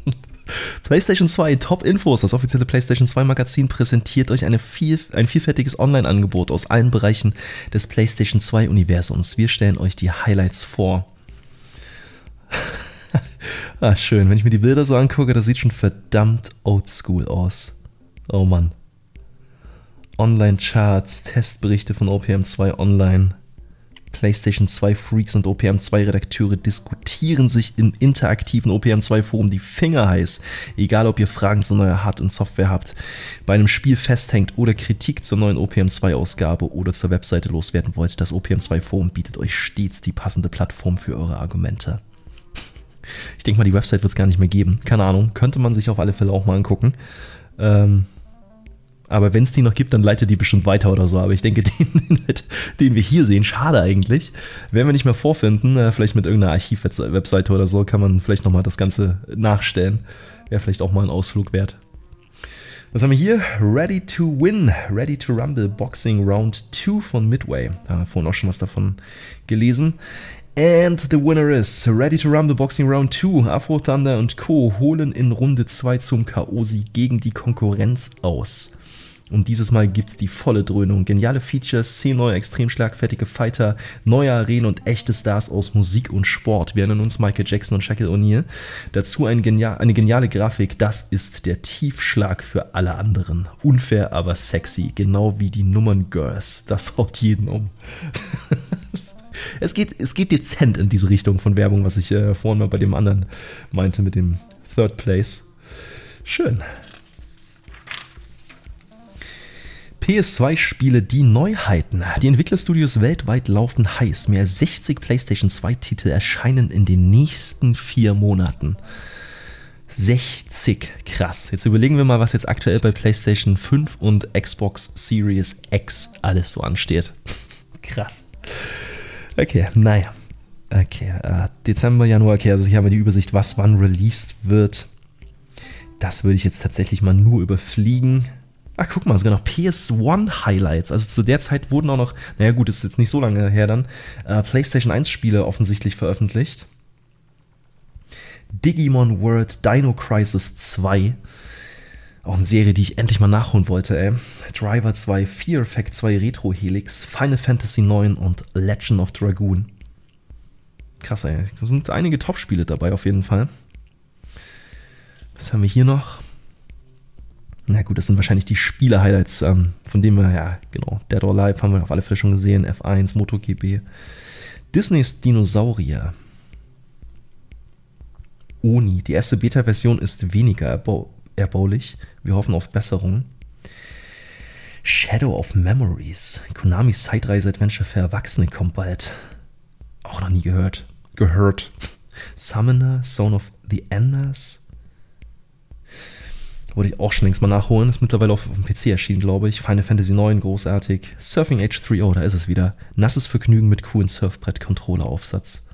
PlayStation 2 Top Infos, das offizielle PlayStation 2 Magazin präsentiert euch viel, ein vielfältiges Online-Angebot aus allen Bereichen des PlayStation 2 Universums. Wir stellen euch die Highlights vor. ah, schön. Wenn ich mir die Bilder so angucke, das sieht schon verdammt oldschool aus. Oh Mann. Online-Charts, Testberichte von OPM 2 Online. PlayStation 2 Freaks und OPM 2 Redakteure diskutieren sich im interaktiven OPM 2 Forum die Finger heiß. Egal ob ihr Fragen zu neuer Hard- und Software habt, bei einem Spiel festhängt oder Kritik zur neuen OPM 2 Ausgabe oder zur Webseite loswerden wollt, das OPM 2 Forum bietet euch stets die passende Plattform für eure Argumente. Ich denke mal, die Website wird es gar nicht mehr geben. Keine Ahnung. Könnte man sich auf alle Fälle auch mal angucken. Ähm, aber wenn es die noch gibt, dann leitet die bestimmt weiter oder so. Aber ich denke, den, den wir hier sehen, schade eigentlich. Werden wir nicht mehr vorfinden. Äh, vielleicht mit irgendeiner Archiv-Webseite oder so kann man vielleicht nochmal das Ganze nachstellen. Wäre vielleicht auch mal ein Ausflug wert. Was haben wir hier? Ready to Win, Ready to Rumble Boxing Round 2 von Midway. Da haben wir vorhin auch schon was davon gelesen. And the winner is Ready to Rumble Boxing Round 2. Afro Thunder und Co. holen in Runde 2 zum K.O.-Sieg gegen die Konkurrenz aus. Und dieses Mal gibt's die volle Dröhnung. Geniale Features, 10 neue extrem schlagfertige Fighter, neue Arenen und echte Stars aus Musik und Sport. Wir erinnern uns Michael Jackson und Shaquille O'Neal. Dazu ein genial, eine geniale Grafik. Das ist der Tiefschlag für alle anderen. Unfair, aber sexy. Genau wie die Nummern Girls. Das haut jeden um. es, geht, es geht dezent in diese Richtung von Werbung, was ich äh, vorhin mal bei dem anderen meinte mit dem Third Place. Schön. PS2-Spiele die Neuheiten. Die Entwicklerstudios weltweit laufen heiß. Mehr als 60 PlayStation 2-Titel erscheinen in den nächsten vier Monaten. 60. Krass. Jetzt überlegen wir mal, was jetzt aktuell bei PlayStation 5 und Xbox Series X alles so ansteht. Krass. Okay, naja. Okay, äh, Dezember, Januar, okay, also hier haben wir die Übersicht, was wann released wird. Das würde ich jetzt tatsächlich mal nur überfliegen. Ach, guck mal, sogar noch PS1 Highlights. Also zu der Zeit wurden auch noch, naja gut, ist jetzt nicht so lange her dann, äh, PlayStation 1 Spiele offensichtlich veröffentlicht. Digimon World Dino Crisis 2. Auch eine Serie, die ich endlich mal nachholen wollte, ey. Driver 2, Fear Effect 2 Retro Helix, Final Fantasy 9 und Legend of Dragoon. Krass, ey. Da sind einige Top-Spiele dabei auf jeden Fall. Was haben wir hier noch? Na gut, das sind wahrscheinlich die Spiele-Highlights, ähm, von denen wir, ja, genau, Dead or Alive haben wir auf alle Fälle schon gesehen, F1, MotoGP. Disneys Dinosaurier. Oni. Die erste Beta-Version ist weniger erbaulich. Wir hoffen auf Besserung. Shadow of Memories. Konamis Zeitreise-Adventure für Erwachsene kommt bald. Auch noch nie gehört. Gehört. Summoner, Zone of the Enders. Wollte ich auch schon längst mal nachholen. Ist mittlerweile auf dem PC erschienen, glaube ich. Final Fantasy 9, großartig. Surfing Age 3, oh, da ist es wieder. Nasses Vergnügen mit coolen Surfbrett-Controller-Aufsatz.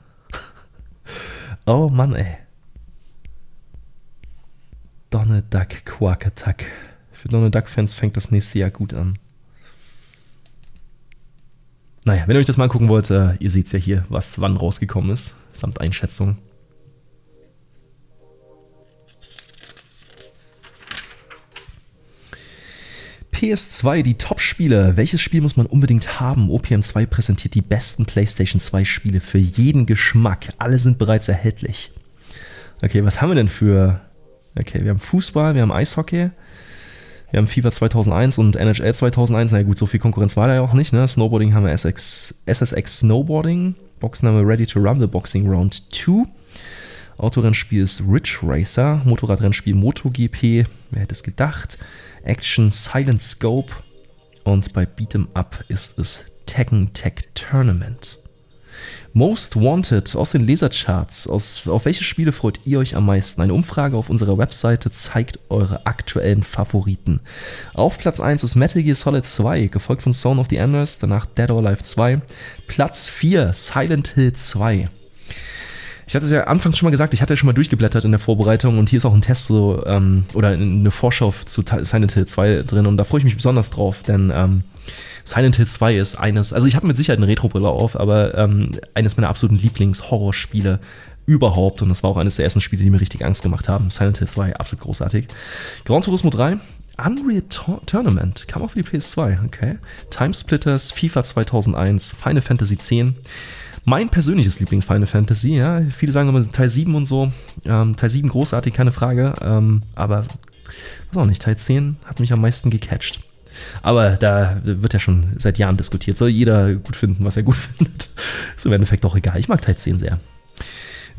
oh Mann, ey. Donald Duck Quark Attack. Für Donald Duck-Fans fängt das nächste Jahr gut an. Naja, wenn ihr euch das mal angucken wollt, äh, ihr seht ja hier, was wann rausgekommen ist, samt Einschätzung. PS2, die Top-Spiele. Welches Spiel muss man unbedingt haben? OPM 2 präsentiert die besten PlayStation 2 Spiele für jeden Geschmack. Alle sind bereits erhältlich. Okay, was haben wir denn für. Okay, wir haben Fußball, wir haben Eishockey, wir haben FIFA 2001 und NHL 2001. Na gut, so viel Konkurrenz war da ja auch nicht. Ne? Snowboarding haben wir SX, SSX Snowboarding. Boxen haben wir Ready to Rumble Boxing Round 2. Autorennspiel ist Ridge Racer. Motorradrennspiel MotoGP. Wer hätte es gedacht? Action Silent Scope und bei Beat'em Up ist es Tekken Tech Tournament. Most Wanted aus den Lesercharts. Aus, auf welche Spiele freut ihr euch am meisten? Eine Umfrage auf unserer Webseite zeigt eure aktuellen Favoriten. Auf Platz 1 ist Metal Gear Solid 2, gefolgt von Zone of the Enders, danach Dead or Alive 2. Platz 4 Silent Hill 2. Ich hatte es ja anfangs schon mal gesagt, ich hatte ja schon mal durchgeblättert in der Vorbereitung und hier ist auch ein Test so, ähm, oder eine Vorschau zu Silent Hill 2 drin und da freue ich mich besonders drauf, denn ähm, Silent Hill 2 ist eines, also ich habe mit Sicherheit eine Retro-Brille auf, aber ähm, eines meiner absoluten Lieblings-Horrorspiele überhaupt. Und das war auch eines der ersten Spiele, die mir richtig Angst gemacht haben. Silent Hill 2, absolut großartig. Gran Turismo 3, Unreal Tournament, kam auch für die PS2, okay. Timesplitters, FIFA 2001, Final Fantasy X. Mein persönliches Lieblings-Final Fantasy, ja. Viele sagen immer Teil 7 und so. Ähm, Teil 7 großartig, keine Frage. Ähm, aber, weiß auch nicht, Teil 10 hat mich am meisten gecatcht. Aber da wird ja schon seit Jahren diskutiert. Soll jeder gut finden, was er gut findet. Ist im Endeffekt auch egal. Ich mag Teil 10 sehr.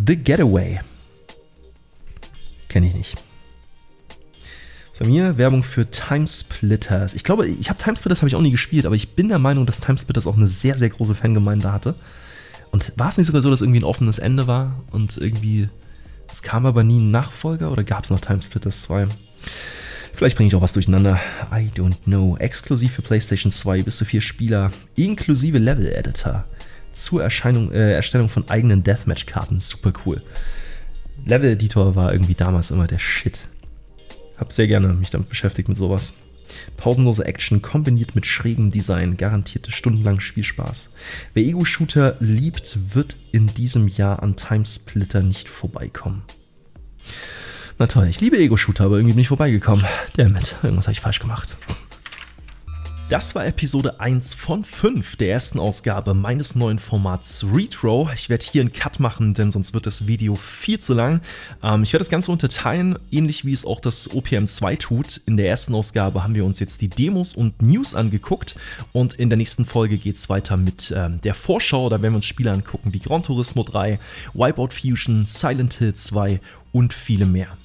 The Getaway. Kenne ich nicht. Bei mir Werbung für Timesplitters. Ich glaube, ich habe Timesplitters habe ich auch nie gespielt, aber ich bin der Meinung, dass Timesplitters auch eine sehr, sehr große Fangemeinde hatte. Und war es nicht sogar so, dass irgendwie ein offenes Ende war und irgendwie es kam aber nie ein Nachfolger oder gab es noch Timesplitters 2? Vielleicht bringe ich auch was durcheinander. I don't know. Exklusiv für PlayStation 2 bis zu vier Spieler, inklusive Level-Editor zur Erscheinung, äh, Erstellung von eigenen Deathmatch-Karten. Super cool. Level-Editor war irgendwie damals immer der Shit. Hab sehr gerne mich damit beschäftigt mit sowas. Pausenlose Action kombiniert mit schrägem Design garantierte stundenlang Spielspaß. Wer Ego-Shooter liebt, wird in diesem Jahr an Timesplitter nicht vorbeikommen. Na toll, ich liebe Ego-Shooter, aber irgendwie bin ich vorbeigekommen. Damit, irgendwas habe ich falsch gemacht. Das war Episode 1 von 5 der ersten Ausgabe meines neuen Formats Retro. Ich werde hier einen Cut machen, denn sonst wird das Video viel zu lang. Ähm, ich werde das Ganze unterteilen, ähnlich wie es auch das OPM 2 tut. In der ersten Ausgabe haben wir uns jetzt die Demos und News angeguckt und in der nächsten Folge geht es weiter mit ähm, der Vorschau. Da werden wir uns Spiele angucken wie Gran Turismo 3, Wipeout Fusion, Silent Hill 2 und viele mehr.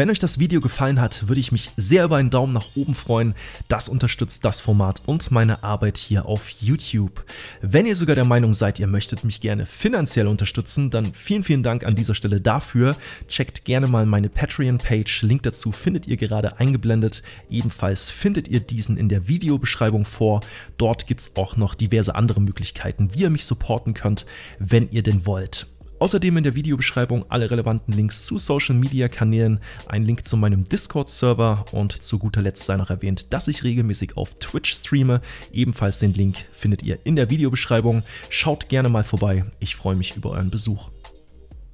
Wenn euch das Video gefallen hat, würde ich mich sehr über einen Daumen nach oben freuen. Das unterstützt das Format und meine Arbeit hier auf YouTube. Wenn ihr sogar der Meinung seid, ihr möchtet mich gerne finanziell unterstützen, dann vielen, vielen Dank an dieser Stelle dafür. Checkt gerne mal meine Patreon-Page. Link dazu findet ihr gerade eingeblendet. Ebenfalls findet ihr diesen in der Videobeschreibung vor. Dort gibt es auch noch diverse andere Möglichkeiten, wie ihr mich supporten könnt, wenn ihr denn wollt. Außerdem in der Videobeschreibung alle relevanten Links zu Social Media Kanälen, ein Link zu meinem Discord-Server und zu guter Letzt sei noch erwähnt, dass ich regelmäßig auf Twitch streame. Ebenfalls den Link findet ihr in der Videobeschreibung. Schaut gerne mal vorbei, ich freue mich über euren Besuch.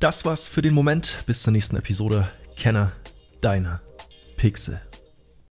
Das war's für den Moment, bis zur nächsten Episode. Kenner, deine Pixel.